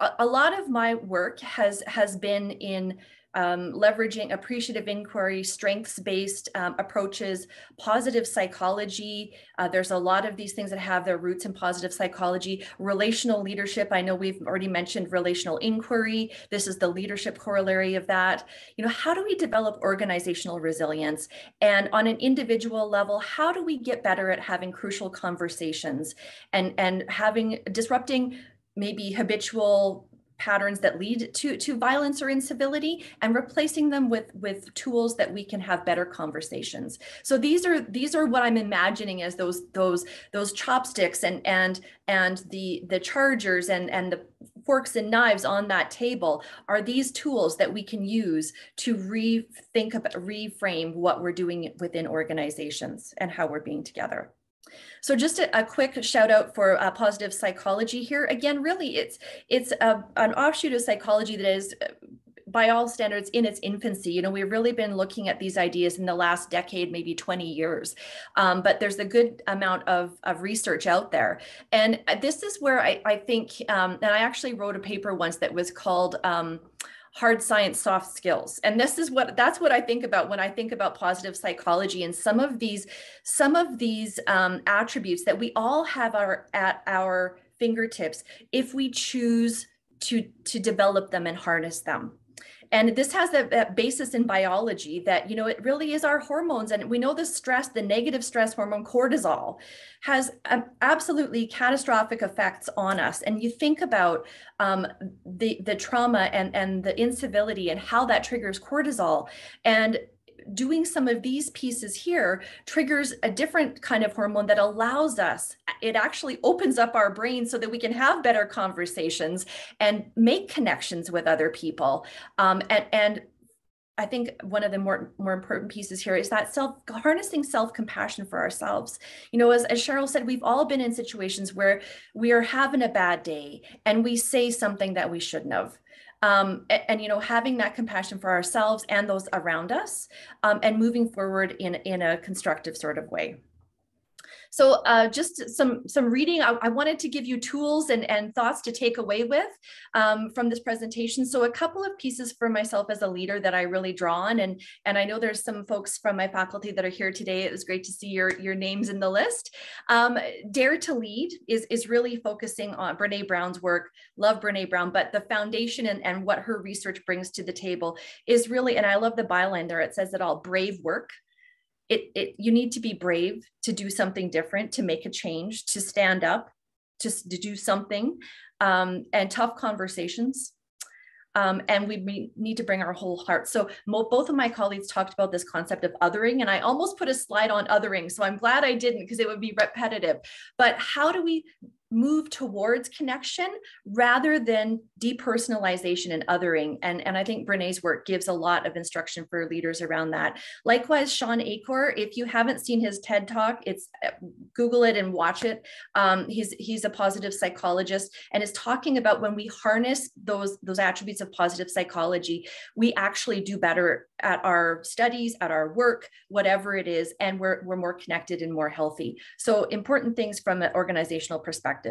a, a lot of my work has has been in um, leveraging appreciative inquiry, strengths-based um, approaches, positive psychology. Uh, there's a lot of these things that have their roots in positive psychology. Relational leadership, I know we've already mentioned relational inquiry. This is the leadership corollary of that. You know, how do we develop organizational resilience? And on an individual level, how do we get better at having crucial conversations and, and having disrupting maybe habitual patterns that lead to, to violence or incivility and replacing them with, with tools that we can have better conversations. So these are these are what I'm imagining as those those those chopsticks and and and the the chargers and and the forks and knives on that table are these tools that we can use to rethink about reframe what we're doing within organizations and how we're being together. So just a, a quick shout out for uh, positive psychology here. Again, really, it's it's a, an offshoot of psychology that is uh, by all standards in its infancy. You know we've really been looking at these ideas in the last decade maybe 20 years. Um, but there's a good amount of, of research out there. And uh, this is where i, I think um, and i actually wrote a paper once that was called um, hard science soft skills. And this is what that's what i think about when i think about positive psychology and some of these some of these um, attributes that we all have our at our fingertips if we choose to to develop them and harness them and this has that, basis in biology that you know it really is our hormones. And we know the stress the negative stress hormone cortisol has absolutely catastrophic effects on us. And you think about um, the the trauma and and the incivility and how that triggers cortisol. And doing some of these pieces here triggers a different kind of hormone that allows us, it actually opens up our brain so that we can have better conversations and make connections with other people. Um, and, and I think one of the more more important pieces here is that self harnessing self compassion for ourselves. You know, as, as Cheryl said, we've all been in situations where we are having a bad day and we say something that we shouldn't have um, and, and, you know having that compassion for ourselves and those around us um, and moving forward in in a constructive sort of way so uh, just some some reading. I, I, wanted to give you tools and, and thoughts to take away with um, from this presentation. So a couple of pieces for myself as a leader that I really draw on. And, and I know there's some folks from my faculty that are here today. It was great to see your, your names in the list. Um, Dare to Lead is, is really focusing on Brene Brown's work. Love Brene Brown, but the foundation and, and what her research brings to the table is really, and I love the byline there. It says it all brave work it, it you need to be brave to do something different to make a change to stand up to, to do something um, and tough conversations um, and we need to bring our whole heart. So both of my colleagues talked about this concept of othering, and I almost put a slide on othering. So I'm glad I didn't because it would be repetitive. But how do we move towards connection rather than depersonalization and othering. And, and I think Brene's work gives a lot of instruction for leaders around that. Likewise, Shawn Achor, if you haven't seen his TED talk, it's uh, Google it and watch it. Um, he's, he's a positive psychologist and is talking about when we harness those, those attributes of positive psychology, we actually do better at our studies, at our work, whatever it is, and we're, we're more connected and more healthy. So important things from an organizational perspective.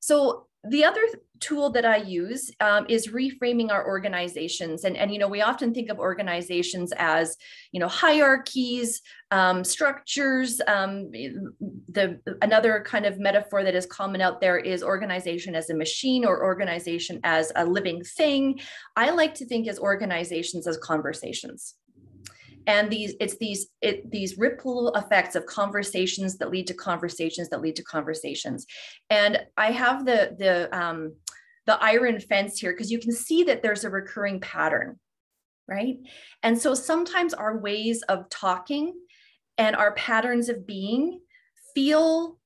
So the other tool that I use um, is reframing our organizations. And, and, you know, we often think of organizations as, you know, hierarchies, um, structures. Um, the Another kind of metaphor that is common out there is organization as a machine or organization as a living thing. I like to think as organizations as conversations and these it's these it, these ripple effects of conversations that lead to conversations that lead to conversations. And i have the the um the iron fence here because you can see that there's a recurring pattern right? And so sometimes our ways of talking and our patterns of being feel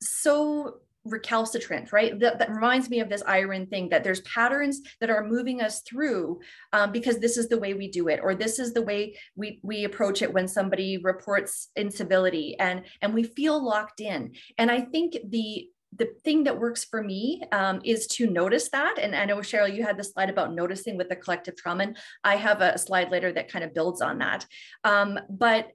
so recalcitrant, right? That, that, reminds me of this iron thing that there's patterns that are moving us through um, because this is the way we do it, or this is the way we we approach it when somebody reports incivility, and and we feel locked in. And I think the the thing that works for me um, is to notice that. And I know, Cheryl, you had the slide about noticing with the collective trauma. And I have a slide later that kind of builds on that. Um, but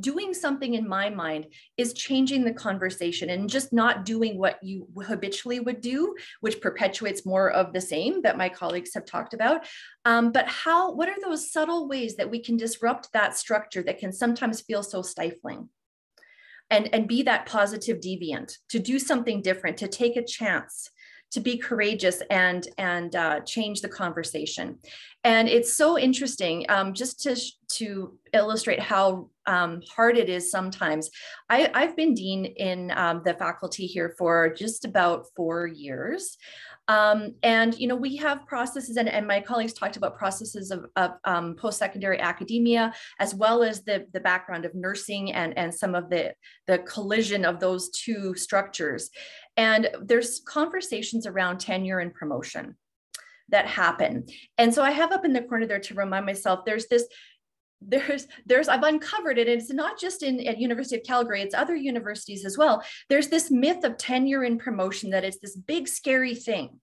doing something in my mind is changing the conversation and just not doing what you habitually would do, which perpetuates more of the same that my colleagues have talked about. Um, but how, what are those subtle ways that we can disrupt that structure that can sometimes feel so stifling? And, and be that positive deviant, to do something different, to take a chance, to be courageous and and uh, change the conversation. And it's so interesting um, just to to illustrate how um, hard it is sometimes. I, I've been dean in um, the faculty here for just about four years. Um, and, you know, we have processes and, and my colleagues talked about processes of, of um, post-secondary academia, as well as the, the background of nursing and, and some of the, the collision of those two structures. And there's conversations around tenure and promotion that happen. And so I have up in the corner there to remind myself, there's this there's there's i've uncovered it. And it's not just in at university of calgary it's other universities as well. There's this myth of tenure and promotion that it's this big scary thing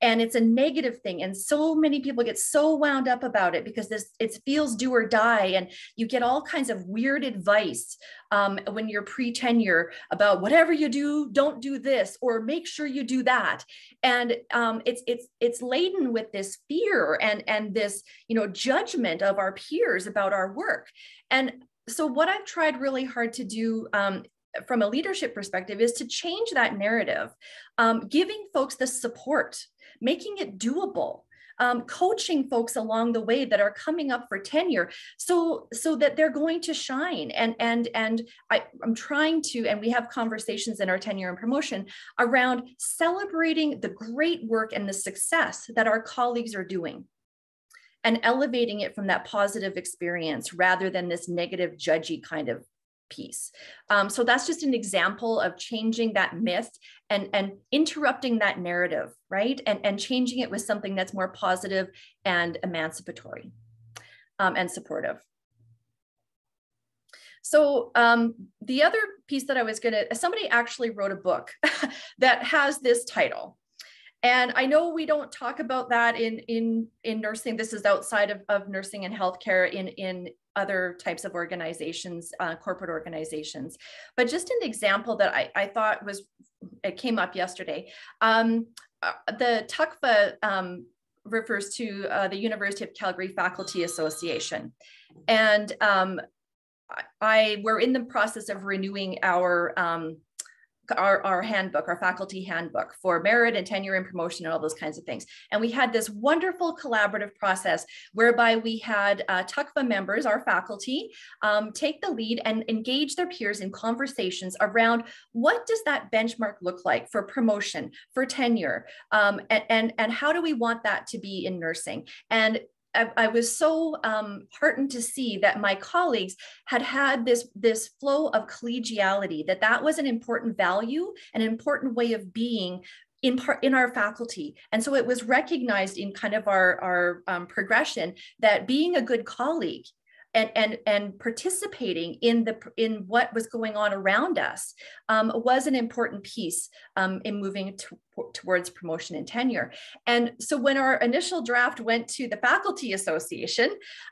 and it's a negative thing. And so many people get so wound up about it because this it feels do or die. And you get all kinds of weird advice um, when you're pre-tenure about whatever you do don't do this or make sure you do that. And um, it's it's it's laden with this fear and and this you know judgment of our peers about our work. And so what i've tried really hard to do um, from a leadership perspective is to change that narrative um, giving folks the support making it doable um, coaching folks along the way that are coming up for tenure so so that they're going to shine. And and and I, i'm trying to and we have conversations in our tenure and promotion around celebrating the great work and the success that our colleagues are doing and elevating it from that positive experience rather than this negative judgy kind of piece. Um, so that's just an example of changing that myth and, and interrupting that narrative, right? And, and changing it with something that's more positive and emancipatory um, and supportive. So um, the other piece that I was gonna, somebody actually wrote a book that has this title. And I know we don't talk about that in in in nursing. This is outside of, of nursing and healthcare in in other types of organizations, uh, corporate organizations. But just an example that I, I thought was, it came up yesterday. Um, uh, the TUCFA um, refers to uh, the University of Calgary Faculty Association. And um, I, we're in the process of renewing our um, our, our handbook, our faculty handbook for merit and tenure and promotion and all those kinds of things. And we had this wonderful collaborative process whereby we had uh, TUCFA members, our faculty, um, take the lead and engage their peers in conversations around what does that benchmark look like for promotion, for tenure, um, and, and, and how do we want that to be in nursing? And I, I, was so um, heartened to see that my colleagues had had this, this flow of collegiality, that that was an important value, an important way of being in part in our faculty. And so it was recognized in kind of our, our um, progression that being a good colleague and and and participating in the in what was going on around us um, was an important piece um, in moving to, towards promotion and tenure. And so when our initial draft went to the faculty association,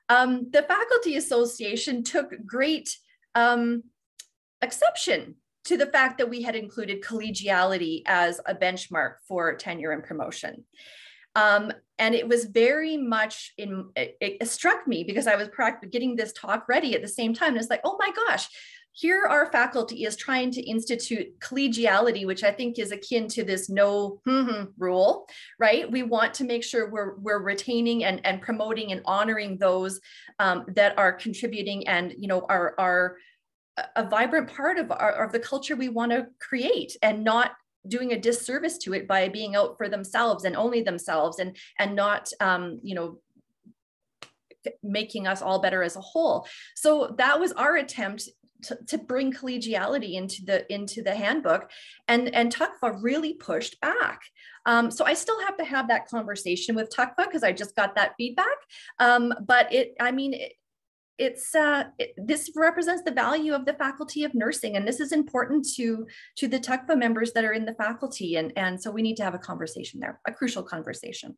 um, the faculty association took great um, exception to the fact that we had included collegiality as a benchmark for tenure and promotion. Um, and it was very much in, it, it, struck me because I was getting this talk ready at the same time. And it's like, oh my gosh, here our faculty is trying to institute collegiality, which I think is akin to this no rule, right? We want to make sure we're, we're retaining and, and promoting and honoring those um, that are contributing and, you know, are, are a vibrant part of, our, of the culture we want to create and not doing a disservice to it by being out for themselves and only themselves and and not um, you know making us all better as a whole. So that was our attempt to, to, bring collegiality into the into the handbook and and TUCFA really pushed back. Um, so I still have to have that conversation with TUCFA because I just got that feedback. Um, but it I mean it, it's uh, it, this represents the value of the faculty of nursing and this is important to to the TUCFA members that are in the faculty and and so we need to have a conversation there a crucial conversation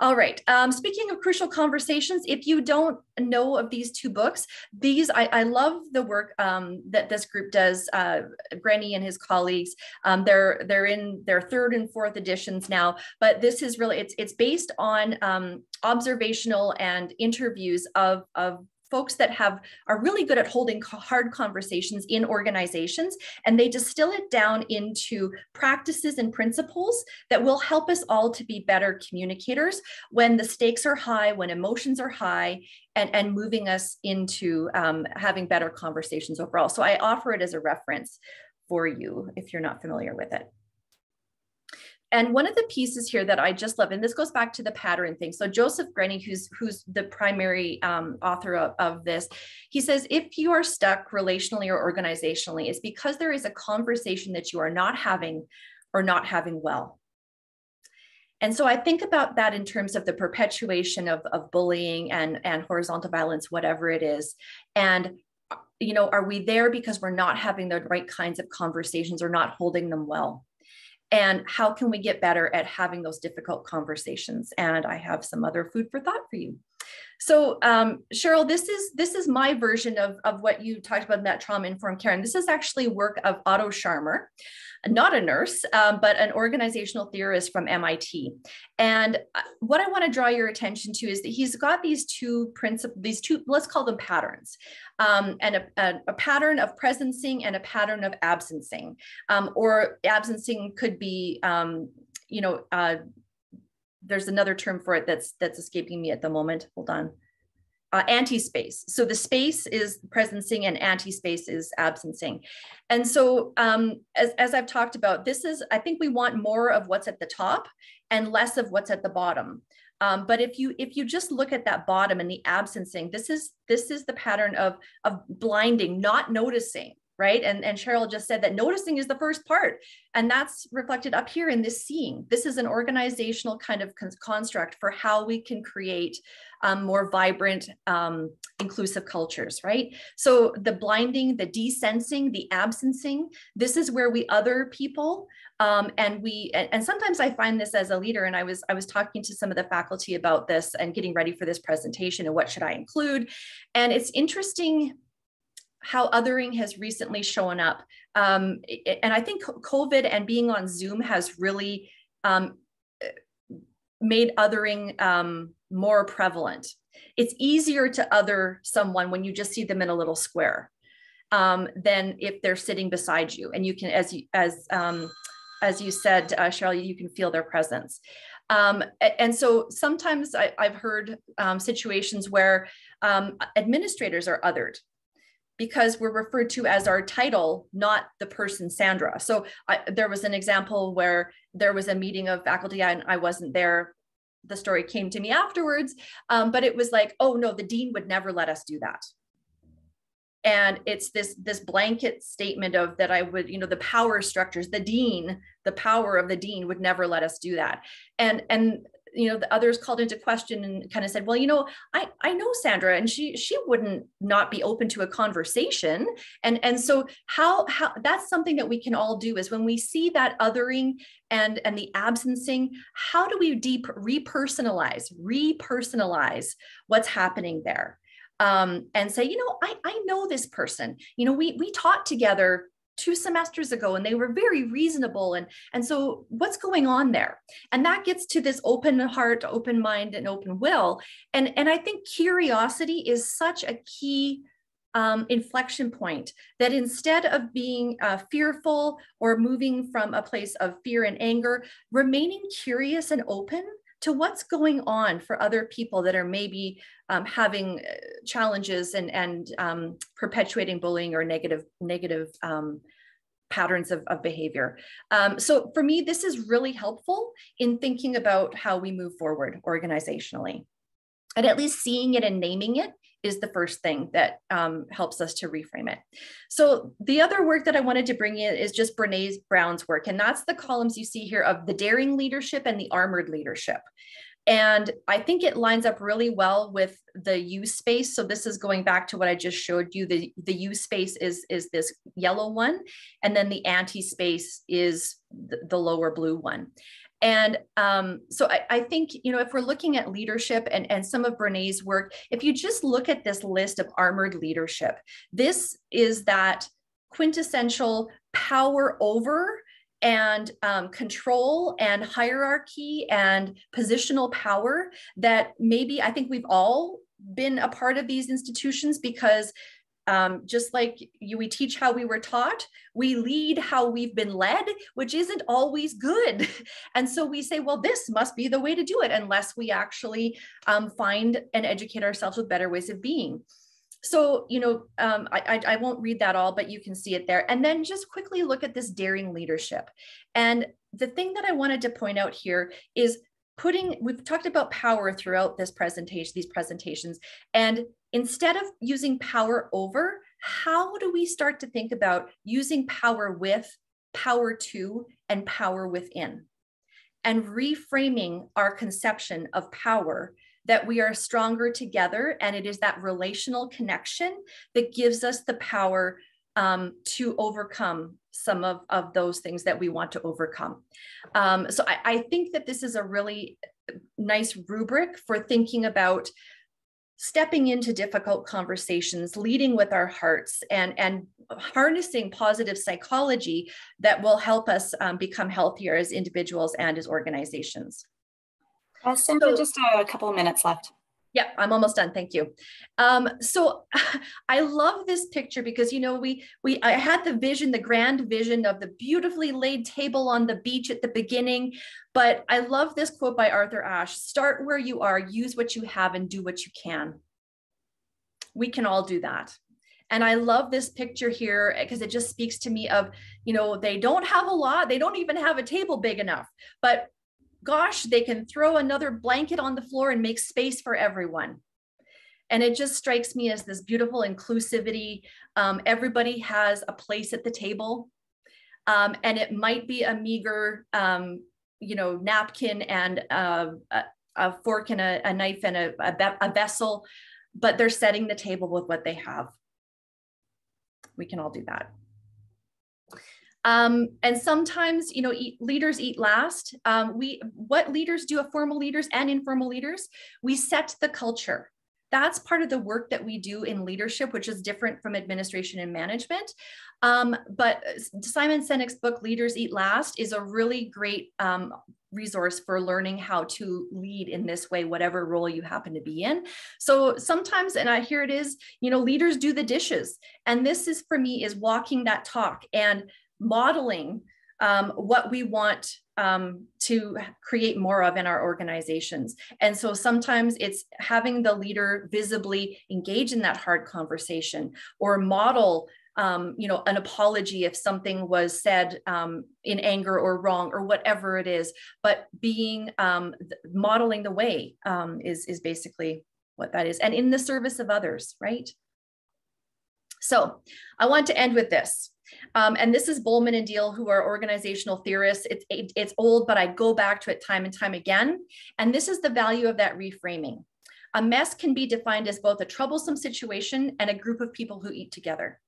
All right. Um, speaking of crucial conversations, if you don't know of these two books, these I, I love the work um, that this group does. Uh, Grenny and his colleagues. Um, they're they're in their third and fourth editions now, but this is really it's it's based on um, observational and interviews of of folks that have are really good at holding hard conversations in organizations and they distill it down into practices and principles that will help us all to be better communicators when the stakes are high when emotions are high and, and moving us into um, having better conversations overall. So i offer it as a reference for you if you're not familiar with it and one of the pieces here that I just love, and this goes back to the pattern thing. So Joseph Grenny, who's who's the primary um, author of, of this, he says if you are stuck relationally or organizationally, it's because there is a conversation that you are not having or not having well. And so I think about that in terms of the perpetuation of, of bullying and, and horizontal violence, whatever it is. And you know, are we there because we're not having the right kinds of conversations or not holding them well? And how can we get better at having those difficult conversations? And i have some other food for thought for you. So um, cheryl this is this is my version of, of what you talked about in that trauma informed care. And this is actually work of otto scharmer not a nurse, um, but an organizational theorist from MIT. And uh, what I want to draw your attention to is that he's got these two principles, these two, let's call them patterns, um, and a, a, a, pattern of presencing and a pattern of absencing. Um, or absencing could be, um, you know, uh, there's another term for it that's that's escaping me at the moment. Hold on uh, anti-space. So the space is presencing and anti-space is absencing. And so um, as, as I've talked about, this is, I think we want more of what's at the top and less of what's at the bottom. Um, but if you if you just look at that bottom and the absencing, this is this is the pattern of of blinding, not noticing, right? And, and Cheryl just said that noticing is the first part. And that's reflected up here in this seeing. This is an organizational kind of construct for how we can create um, more vibrant, um, inclusive cultures, right? So the blinding, the desensing, the absencing, this is where we other people um, and we and, and, sometimes i find this as a leader and i was i was talking to some of the faculty about this and getting ready for this presentation and what should i include and it's interesting how othering has recently shown up. Um, and I think COVID and being on Zoom has really um, made othering um, more prevalent. It's easier to other someone when you just see them in a little square um, than if they're sitting beside you. And you can, as you, as, um, as you said, uh, Cheryl, you can feel their presence. Um, and so sometimes I, have heard um, situations where um, administrators are othered because we're referred to as our title, not the person Sandra. So I, there was an example where there was a meeting of faculty and I wasn't there. The story came to me afterwards, um, but it was like, oh no, the dean would never let us do that. And it's this this blanket statement of that I would, you know, the power structures, the dean, the power of the dean would never let us do that. And and you know the others called into question and kind of said well you know i i know sandra and she she wouldn't not be open to a conversation. And and so how how that's something that we can all do is when we see that othering and and the absencing how do we deep repersonalize repersonalize what's happening there? Um, and say you know i i know this person. You know we we taught together two semesters ago and they were very reasonable and and so what's going on there? And that gets to this open heart open mind and open will. And and i think curiosity is such a key um, inflection point that instead of being uh, fearful or moving from a place of fear and anger remaining curious and open to what's going on for other people that are maybe um, having uh, challenges and, and um, perpetuating bullying or negative, negative um, patterns of, of behavior. Um, so for me, this is really helpful in thinking about how we move forward organizationally. And at least seeing it and naming it is the first thing that um, helps us to reframe it. So the other work that I wanted to bring in is just Brene Brown's work. And that's the columns you see here of the daring leadership and the armored leadership. And I think it lines up really well with the U space. So this is going back to what I just showed you. The, the U space is, is this yellow one, and then the anti space is the, the lower blue one. And um, so I, I, think, you know, if we're looking at leadership and, and some of Brene's work, if you just look at this list of armored leadership, this is that quintessential power over and um, control and hierarchy and positional power that maybe I think we've all been a part of these institutions because um, just like you, we teach how we were taught, we lead how we've been led, which isn't always good. And so we say, well, this must be the way to do it, unless we actually um, find and educate ourselves with better ways of being. So, you know, um, I, I, I won't read that all, but you can see it there. And then just quickly look at this daring leadership. And the thing that I wanted to point out here is putting we've talked about power throughout this presentation these presentations and instead of using power over how do we start to think about using power with power to and power within and reframing our conception of power that we are stronger together and it is that relational connection that gives us the power um, to overcome some of, of those things that we want to overcome. Um, so I, I think that this is a really nice rubric for thinking about stepping into difficult conversations leading with our hearts and and harnessing positive psychology that will help us um, become healthier as individuals and as organizations.
Uh, Cynthia, so, just a couple of minutes left
yeah, I'm almost done. Thank you. Um, so I love this picture because you know we we I had the vision, the grand vision of the beautifully laid table on the beach at the beginning, but I love this quote by Arthur Ashe: "Start where you are, use what you have, and do what you can." We can all do that. And I love this picture here because it just speaks to me of, you know, they don't have a lot, they don't even have a table big enough, but gosh, they can throw another blanket on the floor and make space for everyone. And it just strikes me as this beautiful inclusivity. Um, everybody has a place at the table. Um, and it might be a meager, um, you know, napkin and a, a fork and a, a knife and a, a, a vessel, but they're setting the table with what they have. We can all do that. Um, and sometimes, you know, eat, leaders eat last. Um, we, what leaders do, formal leaders and informal leaders, we set the culture. That's part of the work that we do in leadership, which is different from administration and management. Um, but Simon Sinek's book, Leaders Eat Last, is a really great um, resource for learning how to lead in this way, whatever role you happen to be in. So sometimes, and I here it is, you know, leaders do the dishes. And this is for me is walking that talk. And modeling um, what we want um, to create more of in our organizations. And so sometimes it's having the leader visibly engage in that hard conversation or model um, you know, an apology if something was said um, in anger or wrong or whatever it is, but being um, modeling the way um, is, is basically what that is and in the service of others, right? So I want to end with this. Um, and this is Bolman and Deal, who are organizational theorists. It's, it, it's old, but I go back to it time and time again. And this is the value of that reframing. A mess can be defined as both a troublesome situation and a group of people who eat together.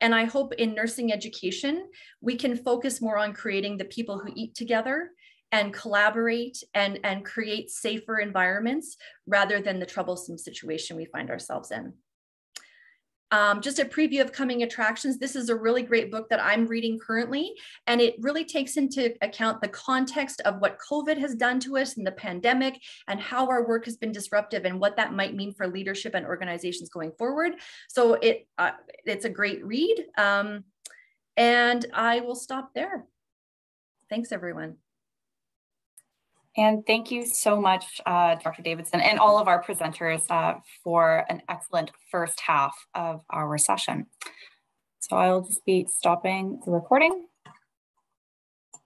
And I hope in nursing education, we can focus more on creating the people who eat together and collaborate and, and create safer environments rather than the troublesome situation we find ourselves in. Um, just a preview of coming attractions. This is a really great book that I'm reading currently, and it really takes into account the context of what COVID has done to us in the pandemic and how our work has been disruptive and what that might mean for leadership and organizations going forward. So it uh, it's a great read, um, and I will stop there. Thanks, everyone.
And thank you so much, uh, Dr. Davidson, and all of our presenters uh, for an excellent first half of our session. So I'll just be stopping the recording.